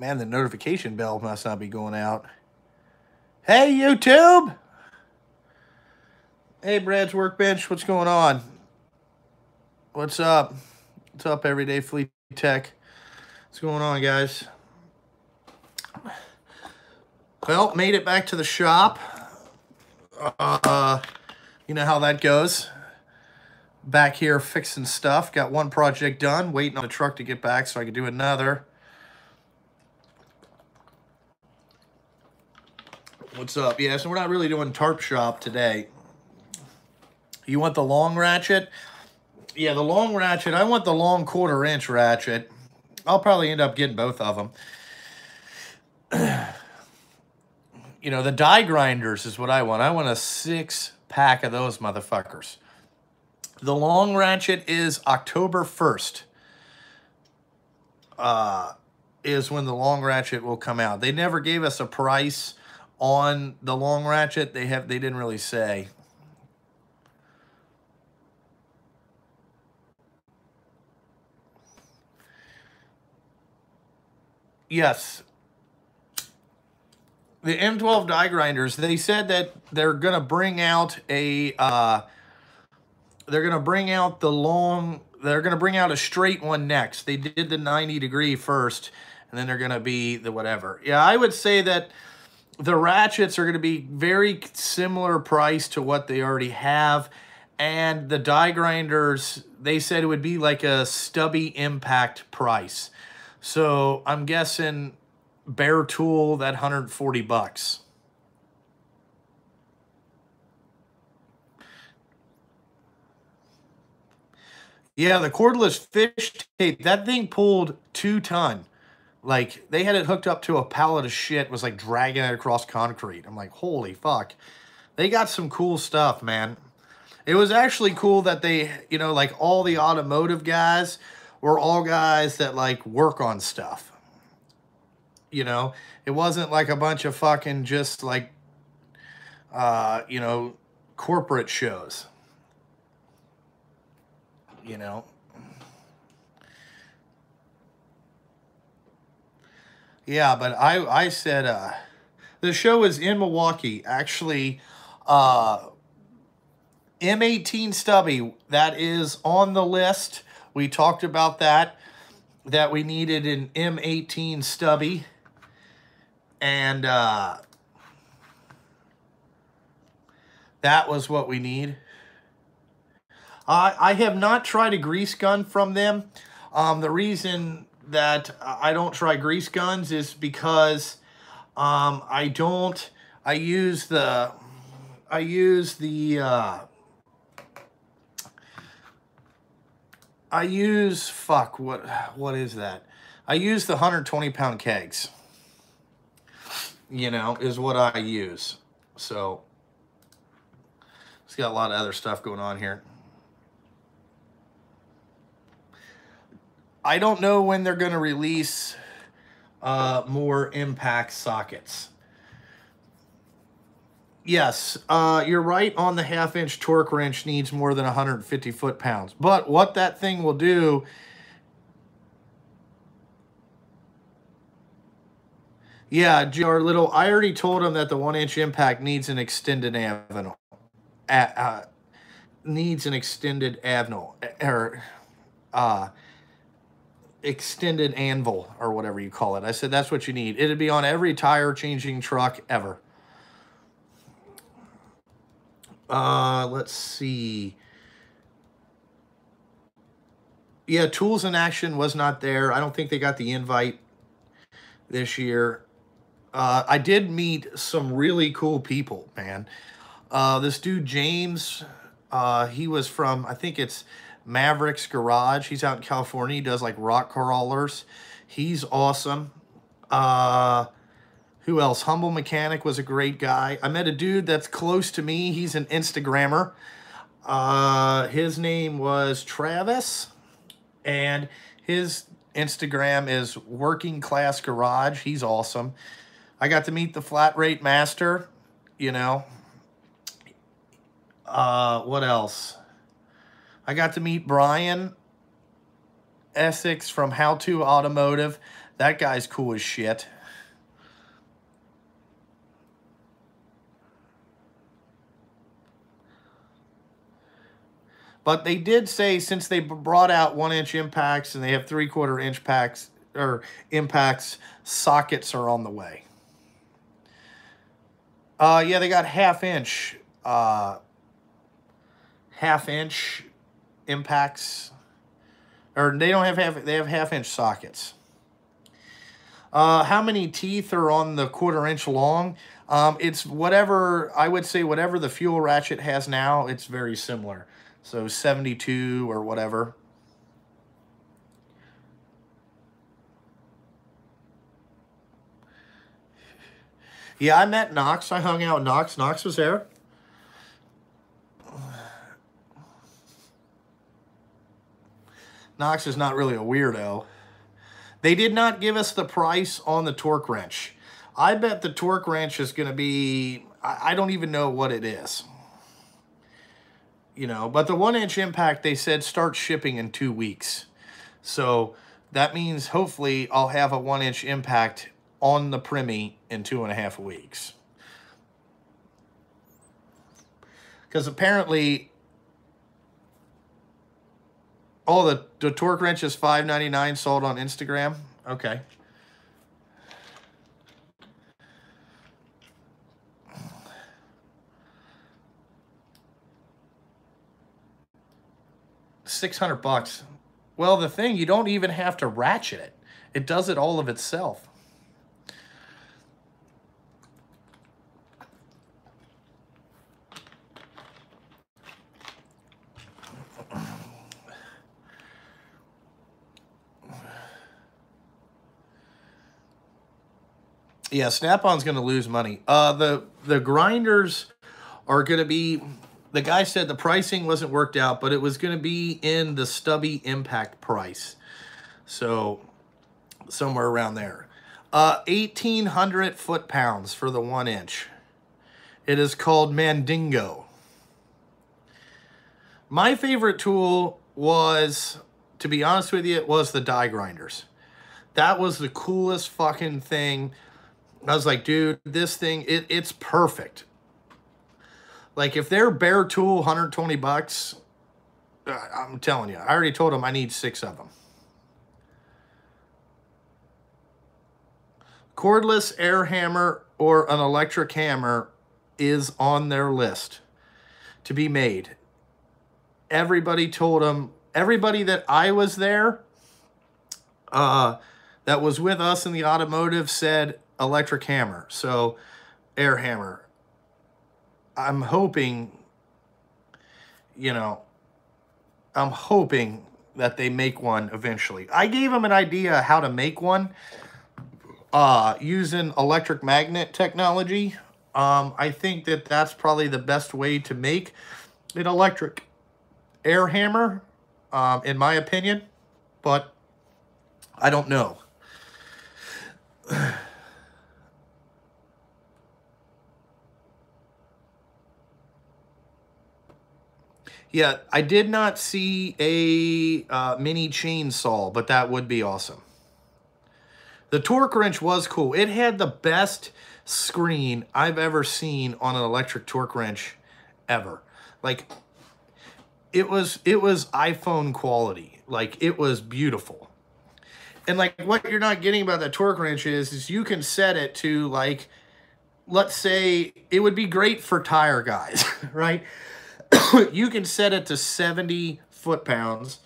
Man, the notification bell must not be going out. Hey, YouTube! Hey, Brad's Workbench, what's going on? What's up? What's up, Everyday Fleet Tech? What's going on, guys? Well, made it back to the shop. Uh, you know how that goes. Back here fixing stuff. Got one project done, waiting on the truck to get back so I could do another. What's up? Yeah, so we're not really doing tarp shop today. You want the long ratchet? Yeah, the long ratchet. I want the long quarter inch ratchet. I'll probably end up getting both of them. you know, the die grinders is what I want. I want a six pack of those motherfuckers. The long ratchet is October 1st. Uh, is when the long ratchet will come out. They never gave us a price on the long ratchet. They have they didn't really say. Yes. The M12 die grinders, they said that they're going to bring out a uh they're going to bring out the long they're going to bring out a straight one next. They did the 90 degree first and then they're going to be the whatever. Yeah, I would say that the ratchets are going to be very similar price to what they already have. And the die grinders, they said it would be like a stubby impact price. So I'm guessing bare tool, that 140 bucks. Yeah, the cordless fish tape, that thing pulled two ton. Like they had it hooked up to a pallet of shit, was like dragging it across concrete. I'm like, holy fuck. They got some cool stuff, man. It was actually cool that they, you know, like all the automotive guys were all guys that like work on stuff. You know, it wasn't like a bunch of fucking just like, uh, you know, corporate shows. You know, Yeah, but I I said uh, the show is in Milwaukee. Actually, uh, M18 Stubby that is on the list. We talked about that that we needed an M18 Stubby, and uh, that was what we need. I I have not tried a grease gun from them. Um, the reason that I don't try grease guns is because um, I don't, I use the, I use the, uh, I use, fuck, what, what is that? I use the 120 pound kegs, you know, is what I use. So, it's got a lot of other stuff going on here. I don't know when they're going to release uh, more impact sockets. Yes, uh, you're right on the half inch torque wrench needs more than 150 foot pounds. But what that thing will do Yeah, GR Little, I already told him that the one inch impact needs an extended avenal. Uh, needs an extended avenal. Or, uh, extended anvil or whatever you call it. I said that's what you need. It'd be on every tire changing truck ever. Uh, let's see. Yeah, Tools in Action was not there. I don't think they got the invite this year. Uh, I did meet some really cool people, man. Uh, this dude, James, uh, he was from, I think it's Mavericks Garage. He's out in California. He does like rock crawlers. He's awesome. Uh, who else? Humble Mechanic was a great guy. I met a dude that's close to me. He's an Instagrammer. Uh, his name was Travis, and his Instagram is Working Class Garage. He's awesome. I got to meet the Flat Rate Master. You know. Uh, what else? I got to meet Brian Essex from How To Automotive. That guy's cool as shit. But they did say since they brought out one inch impacts and they have three quarter inch packs or impacts, sockets are on the way. Uh, yeah, they got half inch, uh, half inch impacts, or they don't have half. They have half inch sockets. Uh, how many teeth are on the quarter inch long? Um, it's whatever I would say. Whatever the fuel ratchet has now, it's very similar. So 72 or whatever. Yeah, I met Knox. I hung out with Knox. Knox was there. Knox is not really a weirdo. They did not give us the price on the torque wrench. I bet the torque wrench is going to be, I don't even know what it is you know, but the one inch impact, they said start shipping in two weeks. So that means hopefully I'll have a one inch impact on the Primi in two and a half weeks. Because apparently, oh, the, the torque wrench is five ninety nine sold on Instagram. Okay. 600 bucks. Well, the thing, you don't even have to ratchet it. It does it all of itself. Yeah, Snap-on's going to lose money. Uh, the the grinders are going to be the guy said the pricing wasn't worked out, but it was going to be in the stubby impact price. So somewhere around there. Uh, 1,800 foot-pounds for the one inch. It is called Mandingo. My favorite tool was, to be honest with you, it was the die grinders. That was the coolest fucking thing. I was like, dude, this thing, it, it's perfect. Like if they're bare tool 120 bucks, uh, I'm telling you, I already told them I need six of them. Cordless air hammer or an electric hammer is on their list to be made. Everybody told them, everybody that I was there, uh, that was with us in the automotive said electric hammer. So air hammer. I'm hoping, you know, I'm hoping that they make one eventually. I gave them an idea how to make one uh, using electric magnet technology. Um, I think that that's probably the best way to make an electric air hammer, um, in my opinion, but I don't know. Yeah, I did not see a uh, mini chainsaw, but that would be awesome. The torque wrench was cool. It had the best screen I've ever seen on an electric torque wrench ever. Like it was it was iPhone quality. Like it was beautiful. And like what you're not getting about the torque wrench is is you can set it to like let's say it would be great for tire guys, right? you can set it to 70 foot-pounds,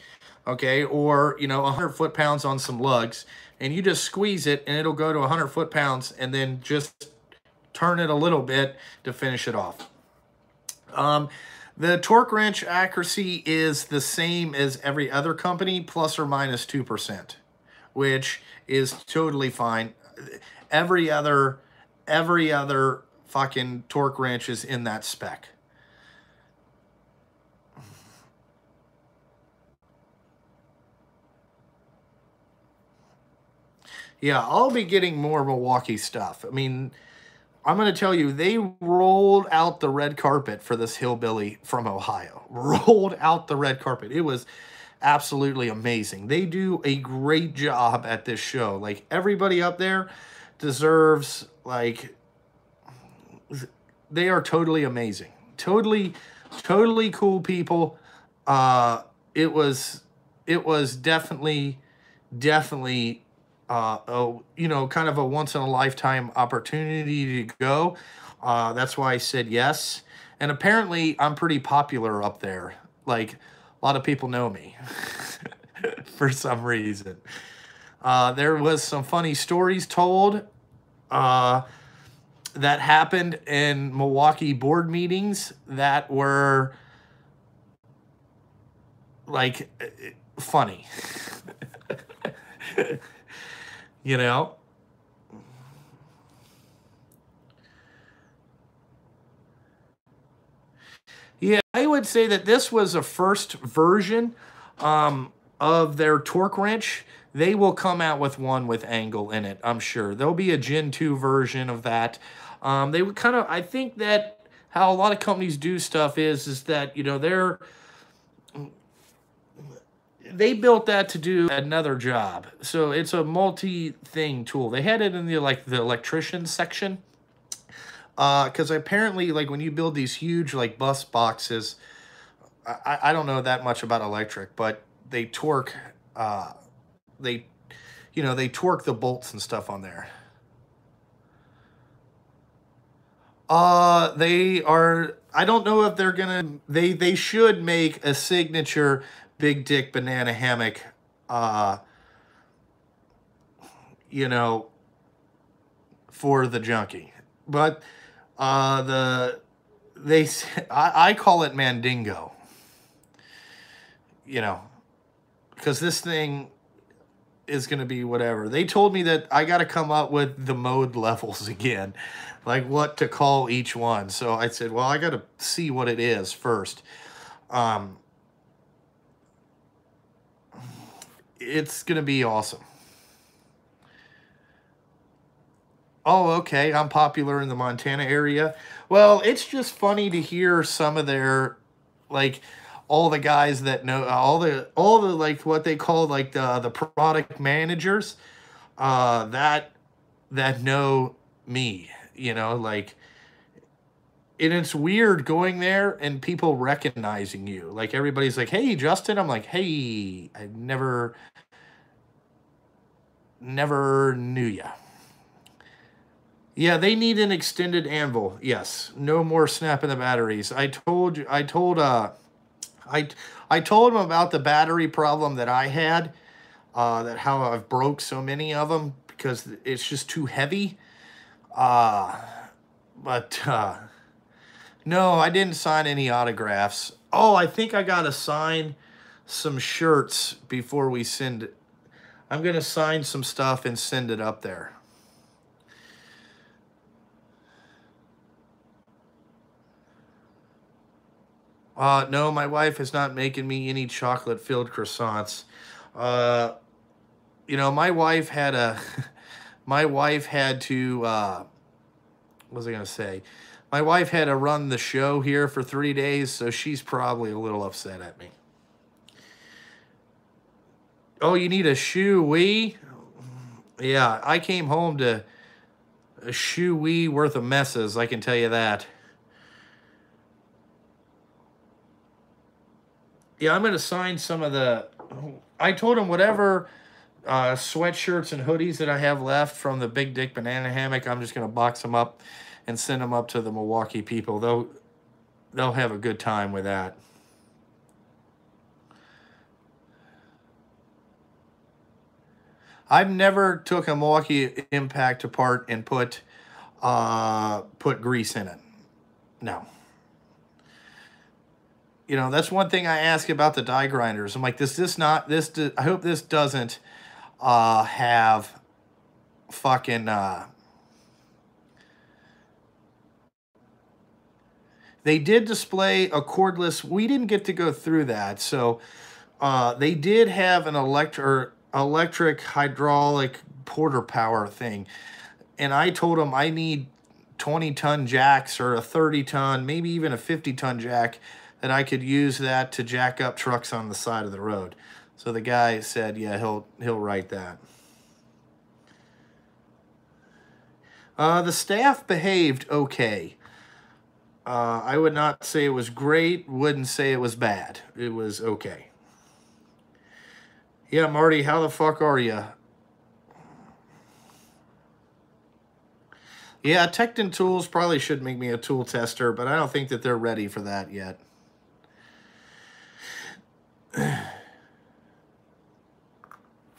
okay, or, you know, 100 foot-pounds on some lugs, and you just squeeze it, and it'll go to 100 foot-pounds, and then just turn it a little bit to finish it off. Um, the torque wrench accuracy is the same as every other company, plus or minus 2%, which is totally fine. Every other, every other fucking torque wrench is in that spec. Yeah, I'll be getting more Milwaukee stuff. I mean, I'm going to tell you, they rolled out the red carpet for this hillbilly from Ohio. Rolled out the red carpet. It was absolutely amazing. They do a great job at this show. Like everybody up there deserves like they are totally amazing. Totally totally cool people. Uh it was it was definitely definitely uh a, you know kind of a once in a lifetime opportunity to go. Uh that's why I said yes. And apparently I'm pretty popular up there. Like a lot of people know me for some reason. Uh, there was some funny stories told uh, that happened in Milwaukee board meetings that were like funny. you know? Yeah, I would say that this was a first version um, of their torque wrench. They will come out with one with angle in it, I'm sure. There'll be a Gen 2 version of that. Um, they would kind of, I think that how a lot of companies do stuff is, is that, you know, they're, they built that to do another job. So it's a multi-thing tool. They had it in the, like, the electrician section because uh, apparently like when you build these huge like bus boxes I, I don't know that much about electric but they torque uh, they you know they torque the bolts and stuff on there uh they are i don't know if they're gonna they they should make a signature big dick banana hammock uh you know for the junkie but uh, the they I, I call it Mandingo. You know, because this thing is going to be whatever. They told me that I got to come up with the mode levels again, like what to call each one. So I said, well, I got to see what it is first. Um, it's going to be awesome. oh, okay, I'm popular in the Montana area. Well, it's just funny to hear some of their, like, all the guys that know all the all the like what they call like the the product managers, uh, that that know me. You know, like, and it's weird going there and people recognizing you. Like everybody's like, "Hey, Justin." I'm like, "Hey, I never." Never knew you. Yeah, they need an extended anvil. Yes, no more snapping the batteries. I told you. I told uh, I I told them about the battery problem that I had. Uh, that how I've broke so many of them because it's just too heavy. Uh, but uh, no, I didn't sign any autographs. Oh, I think I gotta sign some shirts before we send it. I'm gonna sign some stuff and send it up there. Uh, no, my wife is not making me any chocolate-filled croissants. Uh, you know, my wife had a, my wife had to, uh, what was I going to say? My wife had to run the show here for three days, so she's probably a little upset at me. Oh, you need a shoe wee? Yeah, I came home to a shoe wee worth of messes, I can tell you that. Yeah, I'm going to sign some of the... I told him whatever uh, sweatshirts and hoodies that I have left from the Big Dick Banana Hammock, I'm just going to box them up and send them up to the Milwaukee people. They'll, they'll have a good time with that. I've never took a Milwaukee Impact apart and put uh, put grease in it. No you know, that's one thing I ask about the die grinders. I'm like, does this not, this, do, I hope this doesn't uh, have fucking, uh, they did display a cordless, we didn't get to go through that. So uh, they did have an electric, electric hydraulic Porta Power thing. And I told them I need 20 ton jacks or a 30 ton, maybe even a 50 ton jack that I could use that to jack up trucks on the side of the road. So the guy said, yeah, he'll he'll write that. Uh, the staff behaved okay. Uh, I would not say it was great, wouldn't say it was bad. It was okay. Yeah, Marty, how the fuck are you? Yeah, Tekton Tools probably should make me a tool tester, but I don't think that they're ready for that yet.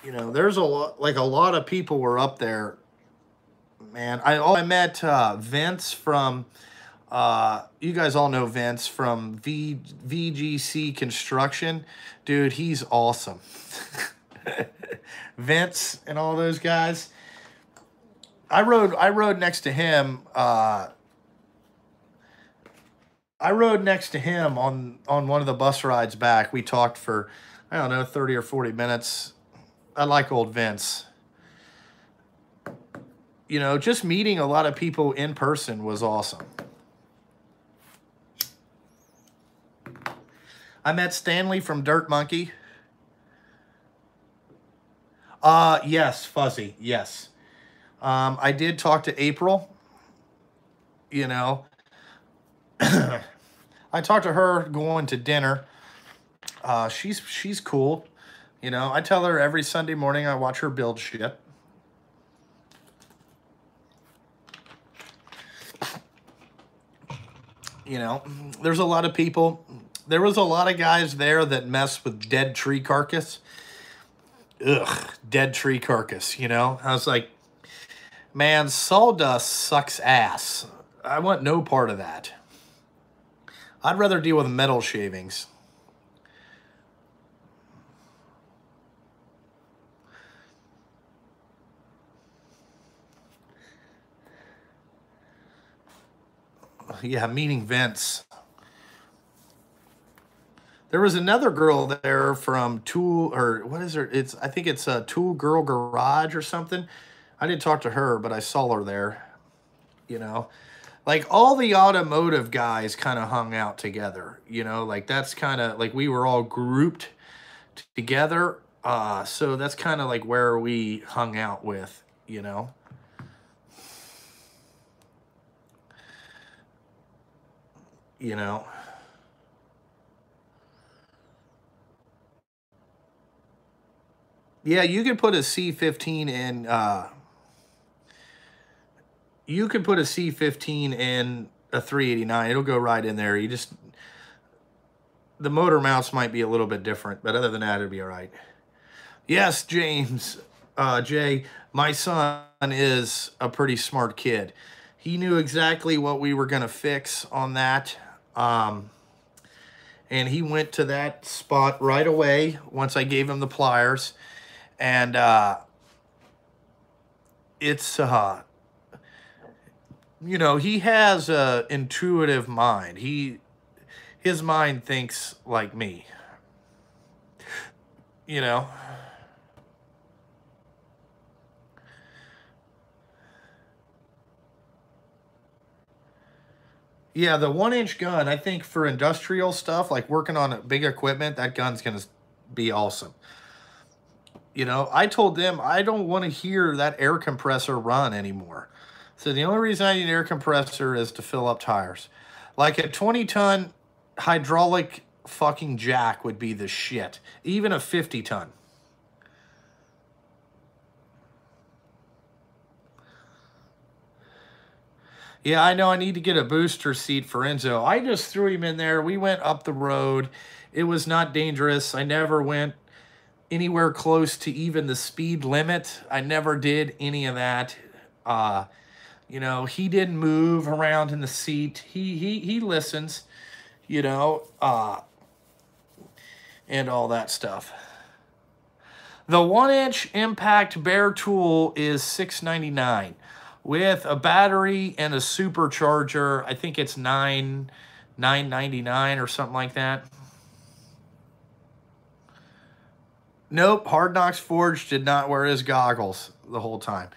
you know, there's a lot, like a lot of people were up there. Man, I oh, I met uh, Vince from, uh, you guys all know Vince from v, VGC Construction. Dude, he's awesome. Vince and all those guys I rode I rode next to him. Uh, I rode next to him on on one of the bus rides back. We talked for I don't know thirty or forty minutes. I like old Vince. You know, just meeting a lot of people in person was awesome. I met Stanley from Dirt Monkey. Uh, yes, Fuzzy, yes. Um, I did talk to April. You know, I talked to her going to dinner. Uh, she's she's cool. You know, I tell her every Sunday morning I watch her build shit. You know, there's a lot of people. There was a lot of guys there that mess with dead tree carcass. Ugh, dead tree carcass, you know? I was like, Man, sawdust sucks ass. I want no part of that. I'd rather deal with metal shavings. Yeah, meaning Vince. There was another girl there from Tool, or what is her? It's I think it's a Tool Girl Garage or something. I didn't talk to her, but I saw her there. You know, like all the automotive guys kind of hung out together. You know, like that's kind of like we were all grouped together. Uh, so that's kind of like where we hung out with, you know. You know. Yeah, you could put a C15 in uh, you can put a C15 in a 389. It'll go right in there. You just, the motor mounts might be a little bit different, but other than that, it'll be all right. Yes, James, uh, Jay, my son is a pretty smart kid. He knew exactly what we were going to fix on that. Um, and he went to that spot right away once I gave him the pliers. And uh, it's, uh, you know, he has a intuitive mind. He his mind thinks like me. You know. Yeah, the one inch gun, I think for industrial stuff, like working on big equipment, that gun's going to be awesome. You know, I told them I don't want to hear that air compressor run anymore. So the only reason I need an air compressor is to fill up tires. Like a 20 ton hydraulic fucking jack would be the shit. Even a 50 ton. Yeah, I know I need to get a booster seat for Enzo. I just threw him in there. We went up the road. It was not dangerous. I never went anywhere close to even the speed limit. I never did any of that. Uh, you know, he didn't move around in the seat. He he he listens, you know, uh, and all that stuff. The one inch impact bare tool is six ninety nine, with a battery and a supercharger. I think it's nine nine ninety nine or something like that. Nope, Hard Knocks Forge did not wear his goggles the whole time.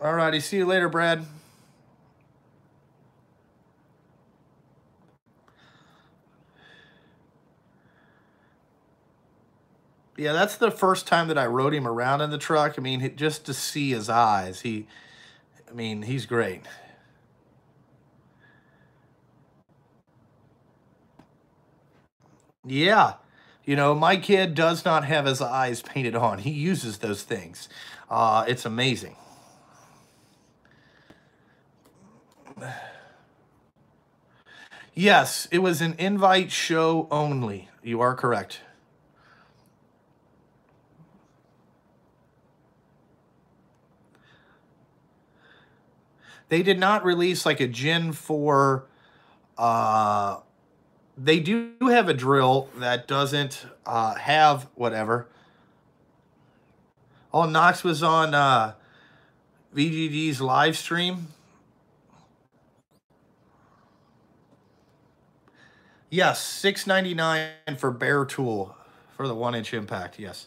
All righty, see you later, Brad. Yeah, that's the first time that I rode him around in the truck. I mean, just to see his eyes, he, I mean, he's great. Yeah. You know, my kid does not have his eyes painted on. He uses those things. Uh, it's amazing. Yes, it was an invite show only. You are correct. They did not release like a Gen 4 uh, they do have a drill that doesn't uh, have whatever. Oh, Knox was on uh, VGC's live stream. Yes, six ninety nine for Bare Tool for the one inch impact. Yes.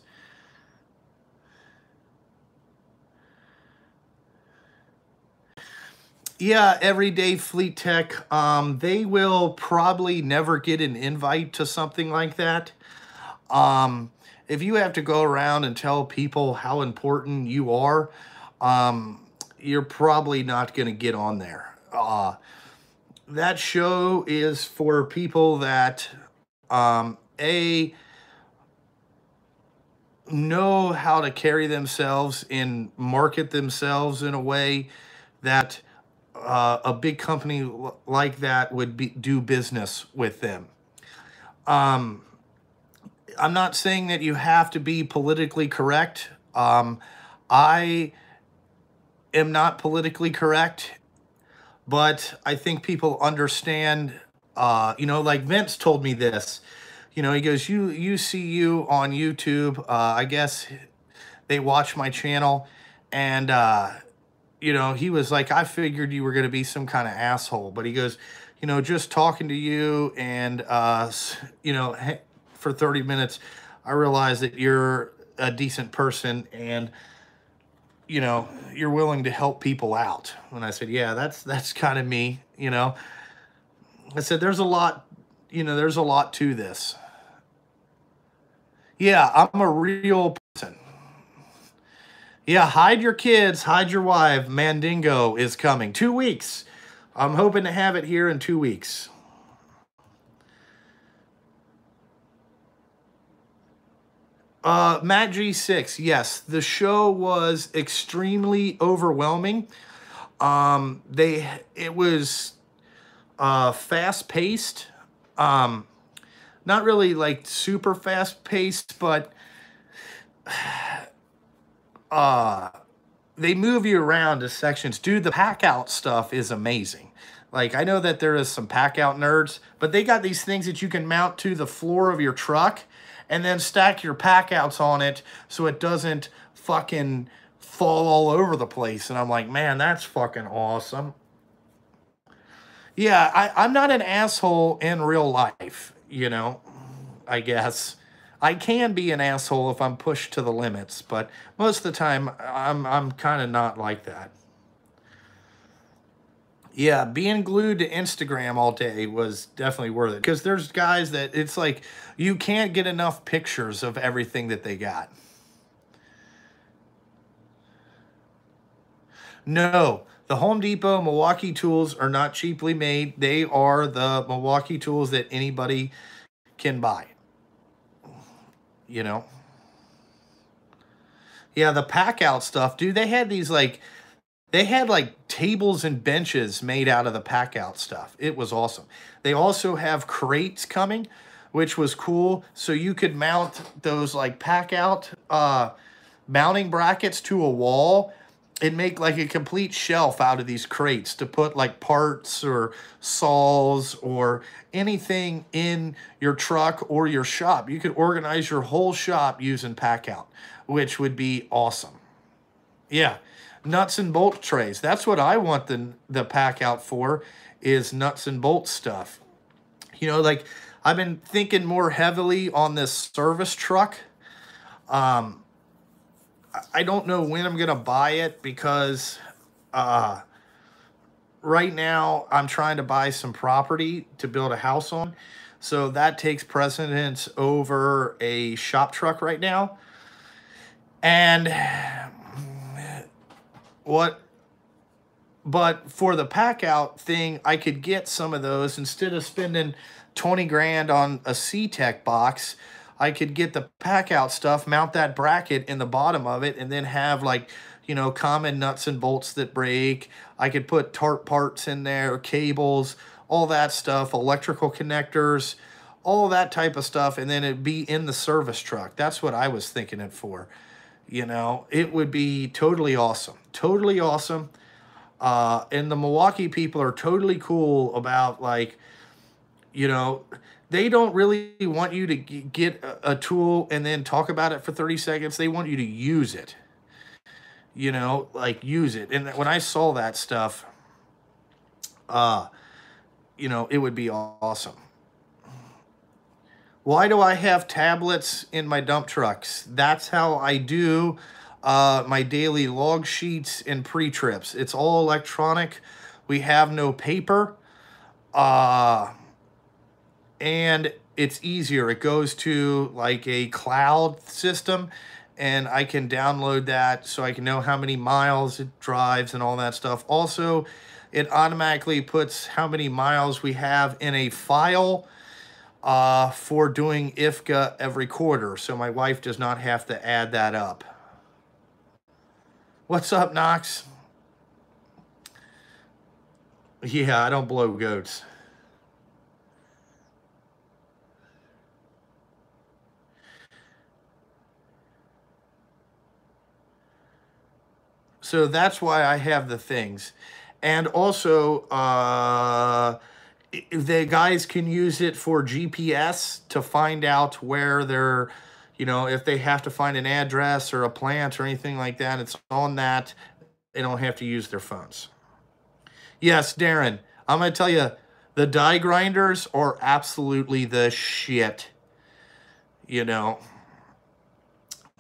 Yeah, everyday fleet tech. Um, they will probably never get an invite to something like that. Um, if you have to go around and tell people how important you are, um, you're probably not going to get on there. Uh, that show is for people that, um, A, know how to carry themselves and market themselves in a way that uh, a big company like that would be, do business with them. Um, I'm not saying that you have to be politically correct. Um, I am not politically correct, but I think people understand. Uh, you know, like Vince told me this. You know, he goes, "You you see you on YouTube. Uh, I guess they watch my channel, and uh, you know, he was like, I figured you were going to be some kind of asshole. But he goes, you know, just talking to you and, uh, you know, for 30 minutes, I realized that you're a decent person and, you know, you're willing to help people out. And I said, yeah, that's, that's kind of me, you know. I said, there's a lot, you know, there's a lot to this. Yeah, I'm a real person. Yeah, hide your kids, hide your wife. Mandingo is coming. Two weeks. I'm hoping to have it here in two weeks. Uh, Matt G6, yes, the show was extremely overwhelming. Um, they, it was uh, fast paced. Um, not really like super fast paced, but uh they move you around to sections. Dude, the pack out stuff is amazing. Like I know that there is some pack out nerds, but they got these things that you can mount to the floor of your truck and then stack your pack outs on it so it doesn't fucking fall all over the place. And I'm like, man, that's fucking awesome. Yeah, I, I'm not an asshole in real life, you know, I guess. I can be an asshole if I'm pushed to the limits, but most of the time I'm I'm kind of not like that. Yeah, being glued to Instagram all day was definitely worth it because there's guys that it's like you can't get enough pictures of everything that they got. No, the Home Depot Milwaukee tools are not cheaply made. They are the Milwaukee tools that anybody can buy you know? Yeah, the pack out stuff, dude, they had these like they had like tables and benches made out of the pack out stuff. It was awesome. They also have crates coming, which was cool. So you could mount those like pack out uh, mounting brackets to a wall and make like a complete shelf out of these crates to put like parts or saws or anything in your truck or your shop. You could organize your whole shop using Packout, which would be awesome. Yeah, nuts and bolt trays. That's what I want the, the Packout for is nuts and bolt stuff. You know, like I've been thinking more heavily on this service truck. Um, I don't know when I'm going to buy it because uh, right now I'm trying to buy some property to build a house on. So that takes precedence over a shop truck right now. And what but for the pack out thing, I could get some of those instead of spending 20 grand on a SeaTech box. I could get the pack out stuff, mount that bracket in the bottom of it, and then have like, you know, common nuts and bolts that break. I could put tarp parts in there, cables, all that stuff, electrical connectors, all that type of stuff, and then it'd be in the service truck. That's what I was thinking it for. You know, it would be totally awesome. Totally awesome. Uh, and the Milwaukee people are totally cool about like, you know, they don't really want you to get a tool and then talk about it for 30 seconds. They want you to use it. You know, like use it. And when I saw that stuff, uh, you know, it would be awesome. Why do I have tablets in my dump trucks? That's how I do uh, my daily log sheets and pre-trips. It's all electronic. We have no paper. Uh, and it's easier. It goes to like a cloud system and I can download that so I can know how many miles it drives and all that stuff. Also, it automatically puts how many miles we have in a file uh, for doing IFTA every quarter. So my wife does not have to add that up. What's up, Knox? Yeah, I don't blow goats. So that's why I have the things. And also, uh, the guys can use it for GPS to find out where they're, you know, if they have to find an address or a plant or anything like that, it's on that. They don't have to use their phones. Yes, Darren, I'm going to tell you, the die grinders are absolutely the shit. You know,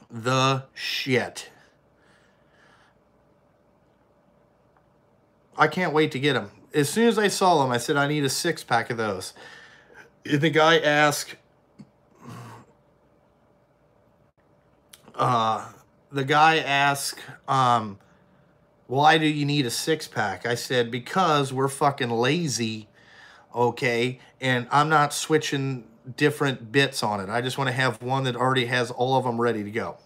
the shit. I can't wait to get them. As soon as I saw them, I said, I need a six pack of those. The guy asked, uh, the guy asked, um, why do you need a six pack? I said, because we're fucking lazy, okay? And I'm not switching different bits on it. I just want to have one that already has all of them ready to go.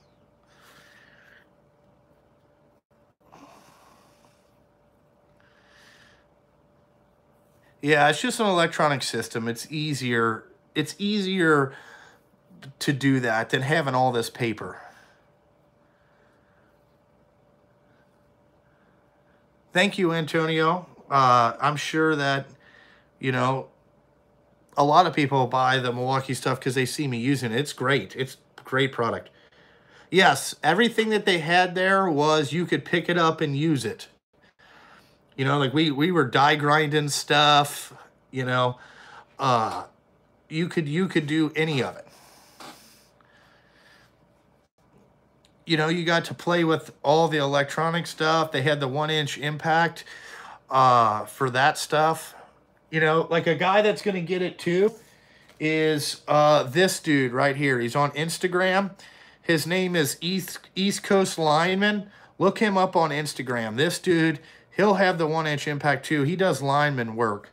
Yeah, it's just an electronic system. It's easier. It's easier to do that than having all this paper. Thank you, Antonio. Uh, I'm sure that, you know, a lot of people buy the Milwaukee stuff because they see me using it. It's great. It's great product. Yes, everything that they had there was you could pick it up and use it. You know, like we we were die grinding stuff, you know. Uh you could you could do any of it. You know, you got to play with all the electronic stuff. They had the one inch impact uh for that stuff. You know, like a guy that's gonna get it too is uh this dude right here. He's on Instagram. His name is East East Coast Lineman. Look him up on Instagram. This dude he'll have the one inch impact too. He does lineman work.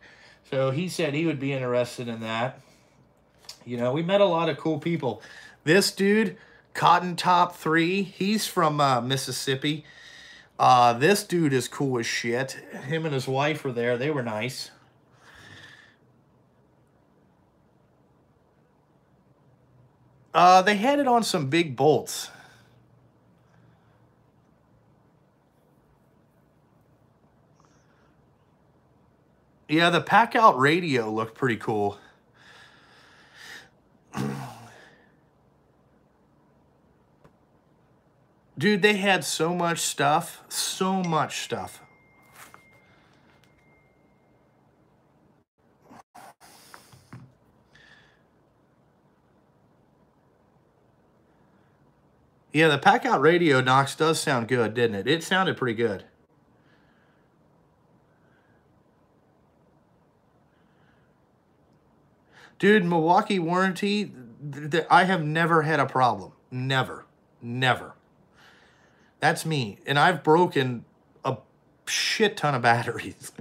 So he said he would be interested in that. You know, we met a lot of cool people. This dude, Cotton Top 3, he's from uh, Mississippi. Uh, this dude is cool as shit. Him and his wife were there. They were nice. Uh, they had it on some big bolts. Yeah, the pack out radio looked pretty cool. Dude, they had so much stuff. So much stuff. Yeah, the pack out radio Knox does sound good, didn't it? It sounded pretty good. Dude, Milwaukee warranty, I have never had a problem. Never. Never. That's me. And I've broken a shit ton of batteries.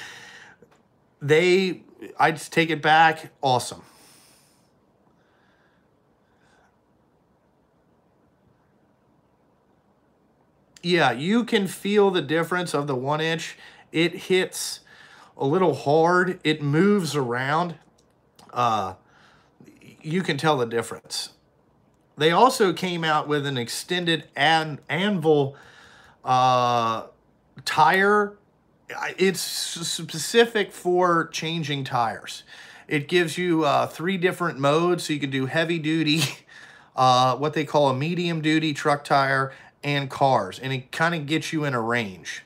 they, I just take it back. Awesome. Yeah, you can feel the difference of the one inch. It hits a little hard. It moves around. Uh, you can tell the difference. They also came out with an extended an anvil uh, tire. It's specific for changing tires. It gives you uh, three different modes, so you can do heavy duty, uh, what they call a medium duty truck tire, and cars, and it kind of gets you in a range.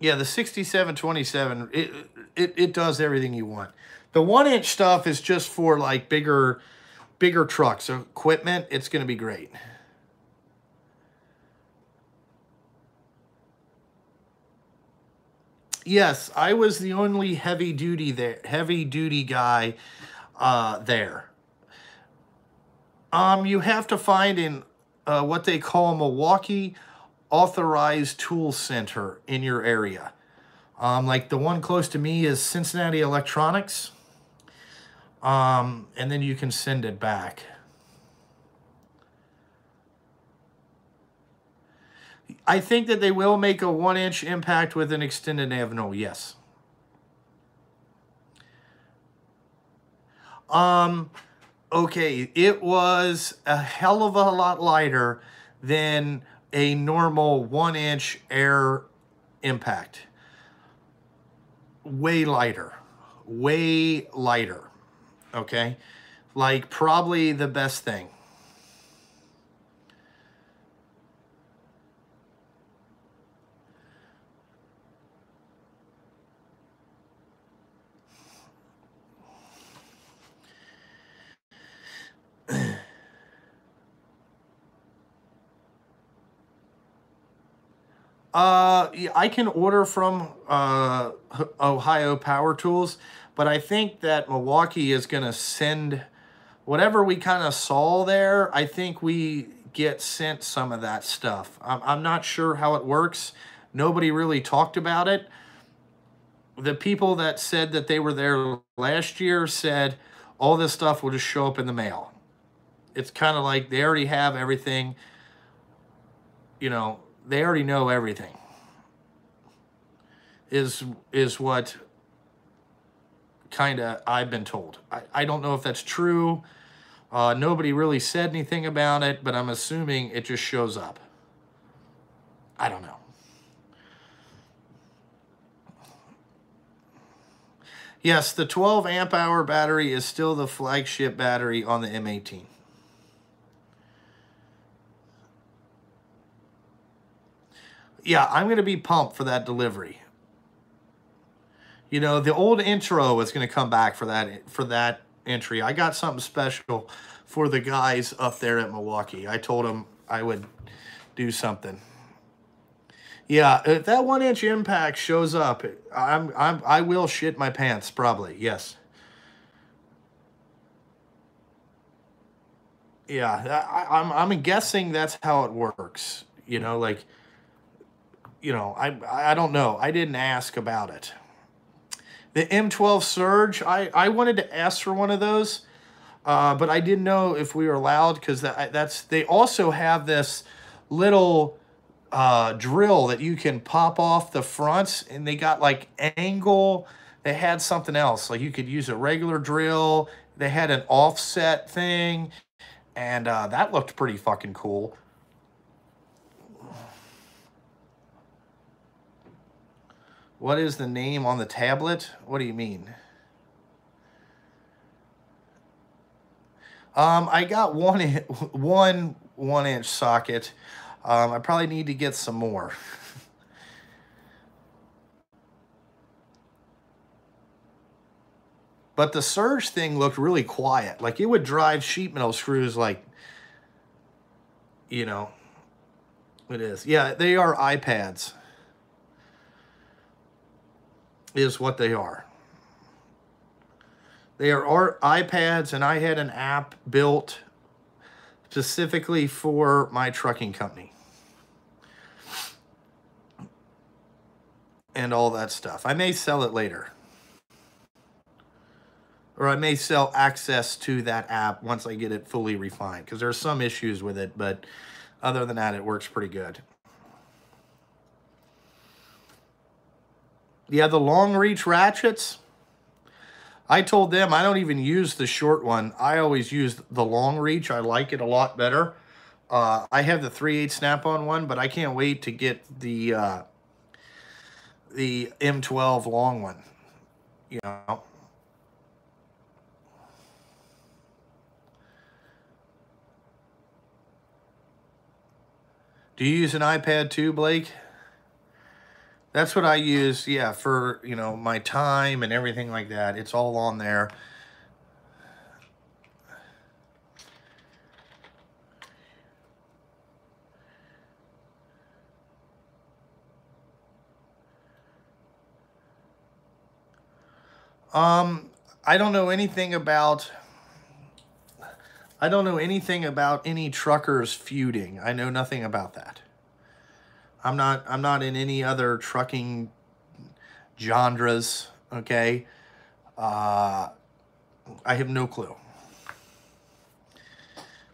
Yeah, the 6727, it, it, it does everything you want. The one inch stuff is just for like bigger, bigger trucks, so equipment. It's going to be great. Yes, I was the only heavy duty there, heavy duty guy uh, there. Um, you have to find in uh, what they call Milwaukee authorized tool center in your area. Um, like the one close to me is Cincinnati Electronics. Um, and then you can send it back. I think that they will make a one inch impact with an extended anvil, yes. Um, okay, it was a hell of a lot lighter than a normal one inch air impact. Way lighter, way lighter. Okay, like probably the best thing. Uh, I can order from uh, Ohio Power Tools, but I think that Milwaukee is going to send whatever we kind of saw there. I think we get sent some of that stuff. I'm, I'm not sure how it works. Nobody really talked about it. The people that said that they were there last year said all this stuff will just show up in the mail. It's kind of like they already have everything, you know, they already know everything is is what kind of I've been told. I, I don't know if that's true. Uh, nobody really said anything about it, but I'm assuming it just shows up. I don't know. Yes, the 12 amp hour battery is still the flagship battery on the M18. Yeah, I'm going to be pumped for that delivery. You know, the old intro is going to come back for that for that entry. I got something special for the guys up there at Milwaukee. I told them I would do something. Yeah, if that one inch impact shows up, I'm I'm I will shit my pants probably. Yes. Yeah, I, I'm I'm guessing that's how it works. You know, like you know, I I don't know. I didn't ask about it. The M12 Surge, I, I wanted to ask for one of those, uh, but I didn't know if we were allowed because that, that's they also have this little uh, drill that you can pop off the fronts, and they got like angle. They had something else like you could use a regular drill. They had an offset thing, and uh, that looked pretty fucking cool. What is the name on the tablet? What do you mean? Um, I got one, one one inch socket. Um, I probably need to get some more. but the surge thing looked really quiet. Like it would drive sheet metal screws like, you know, It is. Yeah, they are iPads. Is what they are. They are iPads, and I had an app built specifically for my trucking company. And all that stuff. I may sell it later. Or I may sell access to that app once I get it fully refined because there are some issues with it, but other than that, it works pretty good. Yeah, the long reach ratchets. I told them I don't even use the short one. I always use the long reach. I like it a lot better. Uh, I have the 3/8 snap-on one, but I can't wait to get the uh, the M12 long one. You know. Do you use an iPad too, Blake? That's what I use, yeah, for, you know, my time and everything like that. It's all on there. Um, I don't know anything about I don't know anything about any truckers feuding. I know nothing about that. I'm not I'm not in any other trucking genres, okay? Uh, I have no clue.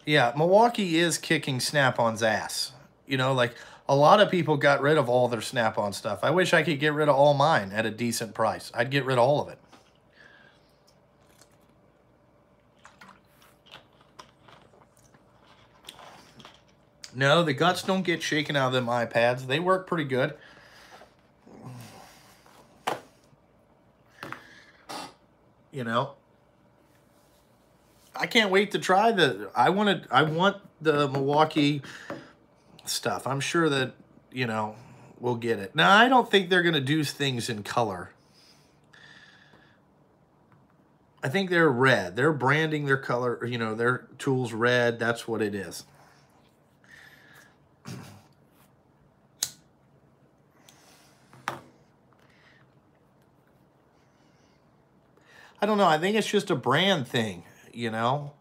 Yeah, Milwaukee is kicking Snap-on's ass. You know, like a lot of people got rid of all their Snap-on stuff. I wish I could get rid of all mine at a decent price. I'd get rid of all of it. No, the guts don't get shaken out of them iPads. They work pretty good. You know, I can't wait to try the. I wanted. I want the Milwaukee stuff. I'm sure that you know we'll get it. Now I don't think they're gonna do things in color. I think they're red. They're branding their color. You know, their tools red. That's what it is. I don't know. I think it's just a brand thing, you know?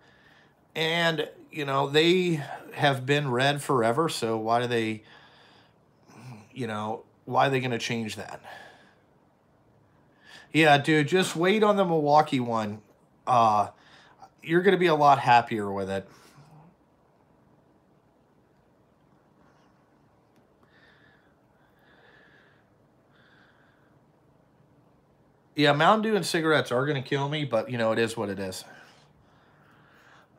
And, you know, they have been red forever, so why do they, you know, why are they going to change that? Yeah, dude, just wait on the Milwaukee one. Uh, you're going to be a lot happier with it. Yeah, Mountain Dew and cigarettes are going to kill me, but, you know, it is what it is.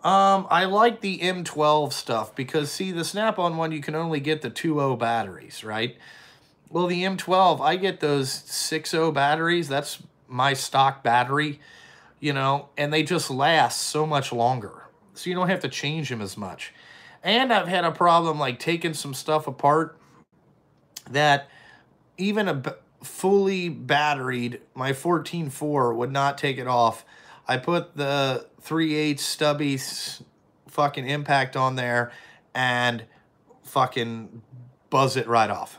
Um, I like the M12 stuff because, see, the Snap-on one, you can only get the 2.0 batteries, right? Well, the M12, I get those 6.0 batteries. That's my stock battery, you know, and they just last so much longer. So you don't have to change them as much. And I've had a problem, like, taking some stuff apart that even a fully batteried, my 14.4 would not take it off. I put the 3/8 stubby fucking impact on there and fucking buzz it right off.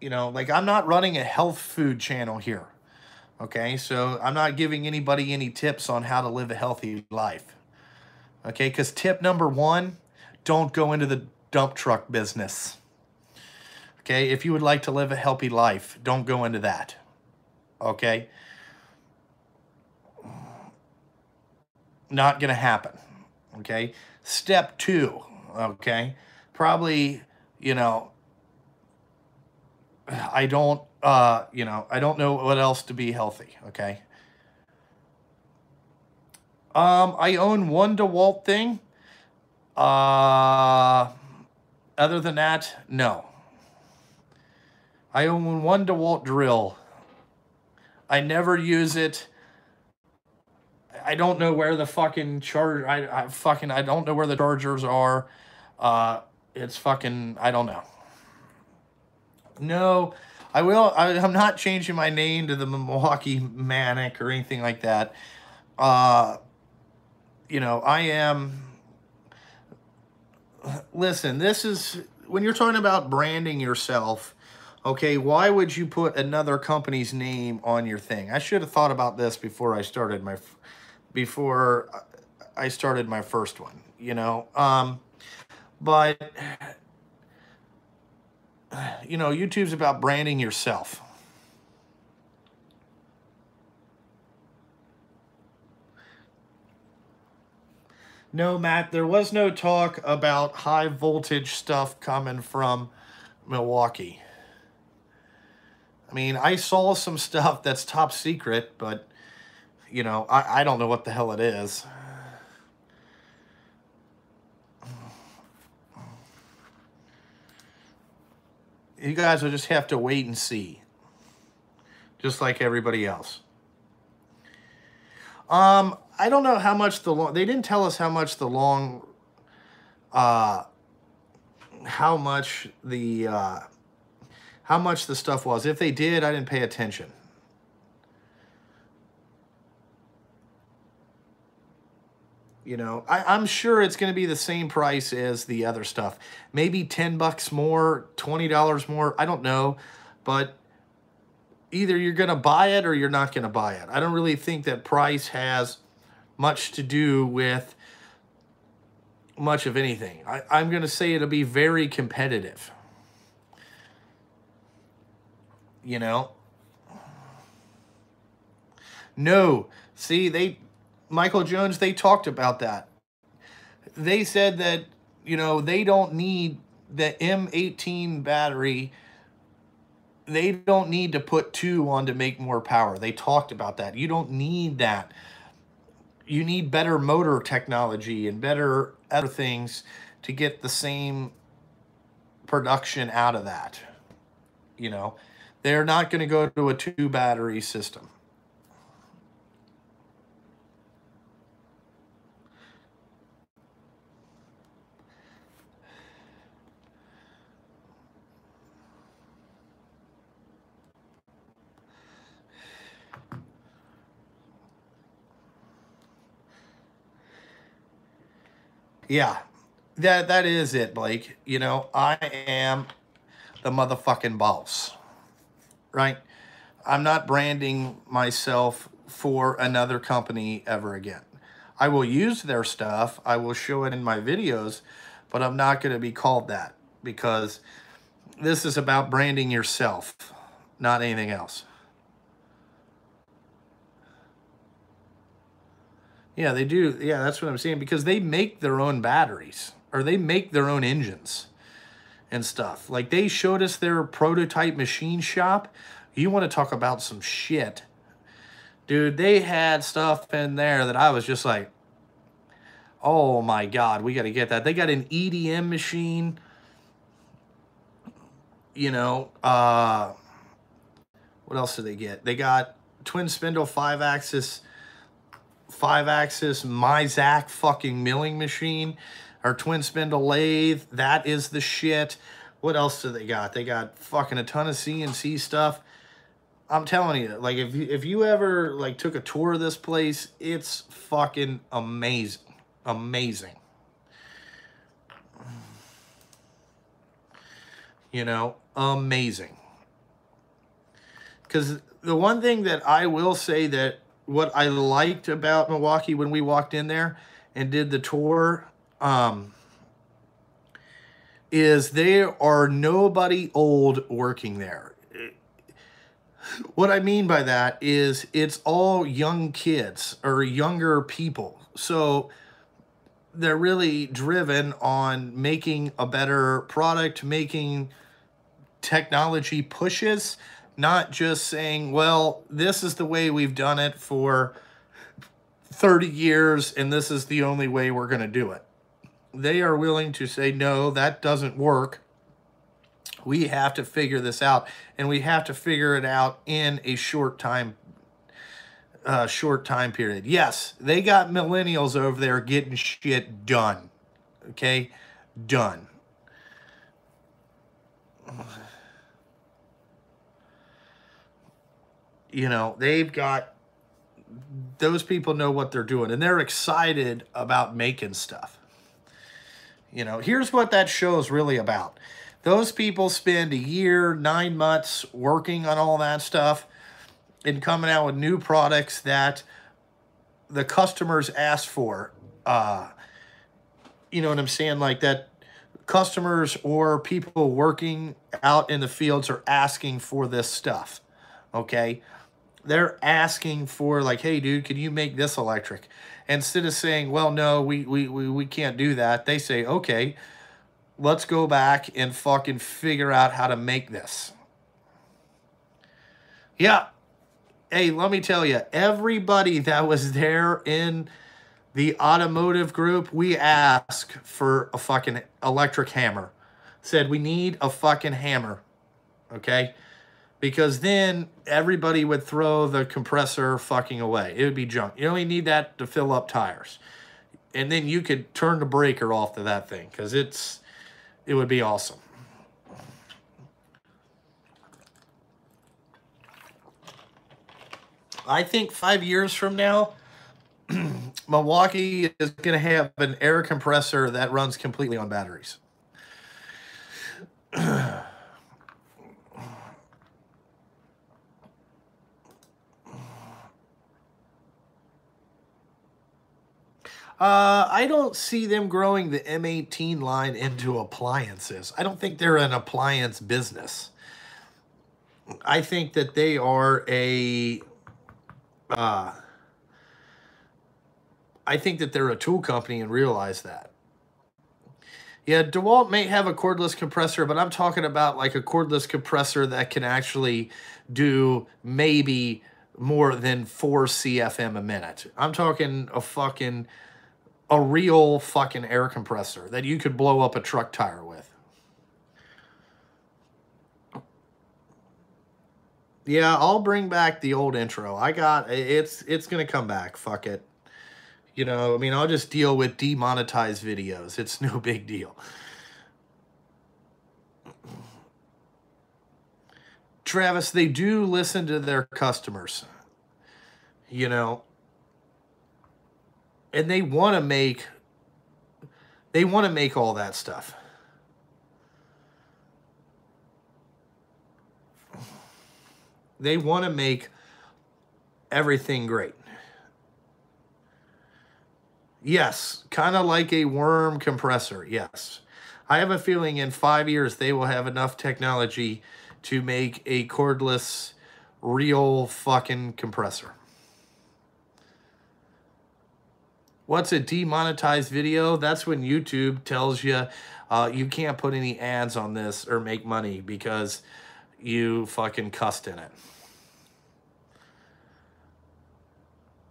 You know, like I'm not running a health food channel here. Okay, so I'm not giving anybody any tips on how to live a healthy life. Okay, because tip number one, don't go into the dump truck business. Okay, if you would like to live a healthy life, don't go into that. Okay? Not going to happen. Okay? Step two, okay? Probably, you know, I don't uh, you know, I don't know what else to be healthy, okay? Um, I own one DeWalt thing. Uh, other than that, no. I own one DeWalt drill. I never use it. I don't know where the fucking charger. I, I fucking I don't know where the chargers are. Uh, it's fucking I don't know. No, I will. I, I'm not changing my name to the Milwaukee Manic or anything like that. Uh, you know, I am. Listen, this is when you're talking about branding yourself. Okay, why would you put another company's name on your thing? I should have thought about this before I started my, before I started my first one. You know, um, but you know, YouTube's about branding yourself. No, Matt, there was no talk about high voltage stuff coming from Milwaukee. I mean, I saw some stuff that's top secret, but, you know, I, I don't know what the hell it is. You guys will just have to wait and see. Just like everybody else. Um, I don't know how much the long, they didn't tell us how much the long, uh, how much the, uh, how much the stuff was. If they did, I didn't pay attention. You know, I, am sure it's going to be the same price as the other stuff. Maybe 10 bucks more, $20 more. I don't know. But either you're going to buy it or you're not going to buy it. I don't really think that price has much to do with much of anything. I, I'm going to say it'll be very competitive. You know? No. See, they Michael Jones, they talked about that. They said that, you know, they don't need the M18 battery. They don't need to put two on to make more power. They talked about that. You don't need that. You need better motor technology and better other things to get the same production out of that. You know, they're not going to go to a two battery system. Yeah, that that is it, Blake. You know, I am the motherfucking boss, right? I'm not branding myself for another company ever again. I will use their stuff. I will show it in my videos, but I'm not going to be called that because this is about branding yourself, not anything else. Yeah, they do. Yeah, that's what I'm saying because they make their own batteries or they make their own engines and stuff. Like they showed us their prototype machine shop. You want to talk about some shit. Dude, they had stuff in there that I was just like, oh my God, we got to get that. They got an EDM machine. You know, uh, what else did they get? They got twin spindle five axis five axis Mazak fucking milling machine Our twin spindle lathe. That is the shit. What else do they got? They got fucking a ton of CNC stuff. I'm telling you, like if you, if you ever like took a tour of this place, it's fucking amazing. Amazing. You know, amazing. Cuz the one thing that I will say that what I liked about Milwaukee when we walked in there and did the tour um, is there are nobody old working there. What I mean by that is it's all young kids or younger people. So they're really driven on making a better product, making technology pushes not just saying, well, this is the way we've done it for 30 years and this is the only way we're going to do it. They are willing to say, no, that doesn't work. We have to figure this out and we have to figure it out in a short time uh, short time period. Yes, they got millennials over there getting shit done. Okay? Done. You know, they've got those people know what they're doing and they're excited about making stuff. You know, here's what that show is really about. Those people spend a year, nine months working on all that stuff and coming out with new products that the customers ask for. Uh, you know what I'm saying? Like that customers or people working out in the fields are asking for this stuff. Okay. They're asking for like, hey dude, can you make this electric? Instead of saying, well, no, we, we, we, we can't do that. They say, okay, let's go back and fucking figure out how to make this. Yeah. Hey, let me tell you, everybody that was there in the automotive group, we asked for a fucking electric hammer. Said we need a fucking hammer. Okay? Because then everybody would throw the compressor fucking away. It would be junk. You only need that to fill up tires. And then you could turn the breaker off to that thing because it's it would be awesome. I think five years from now, Milwaukee is going to have an air compressor that runs completely on batteries. uh, I don't see them growing the M18 line into appliances. I don't think they're an appliance business. I think that they are a uh, I think that they're a tool company and realize that. Yeah, DeWalt may have a cordless compressor, but I'm talking about like a cordless compressor that can actually do maybe more than four CFM a minute. I'm talking a fucking, a real fucking air compressor that you could blow up a truck tire with. Yeah, I'll bring back the old intro. I got, it's, it's going to come back. Fuck it. You know, I mean, I'll just deal with demonetized videos. It's no big deal. Travis, they do listen to their customers. You know, and they want to make they want to make all that stuff. They want to make everything great. Yes, kind of like a worm compressor. Yes. I have a feeling in five years they will have enough technology to make a cordless, real fucking compressor. What's a demonetized video? That's when YouTube tells you uh, you can't put any ads on this or make money because you fucking cussed in it.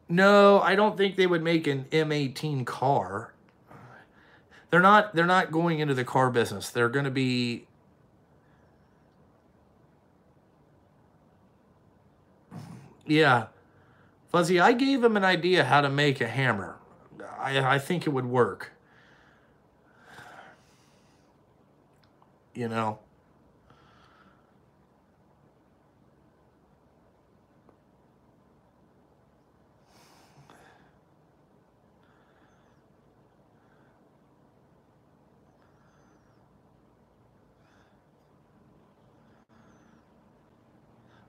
No, I don't think they would make an M18 car. They're not they're not going into the car business. They're going to be Yeah. Fuzzy, I gave him an idea how to make a hammer. I I think it would work. You know.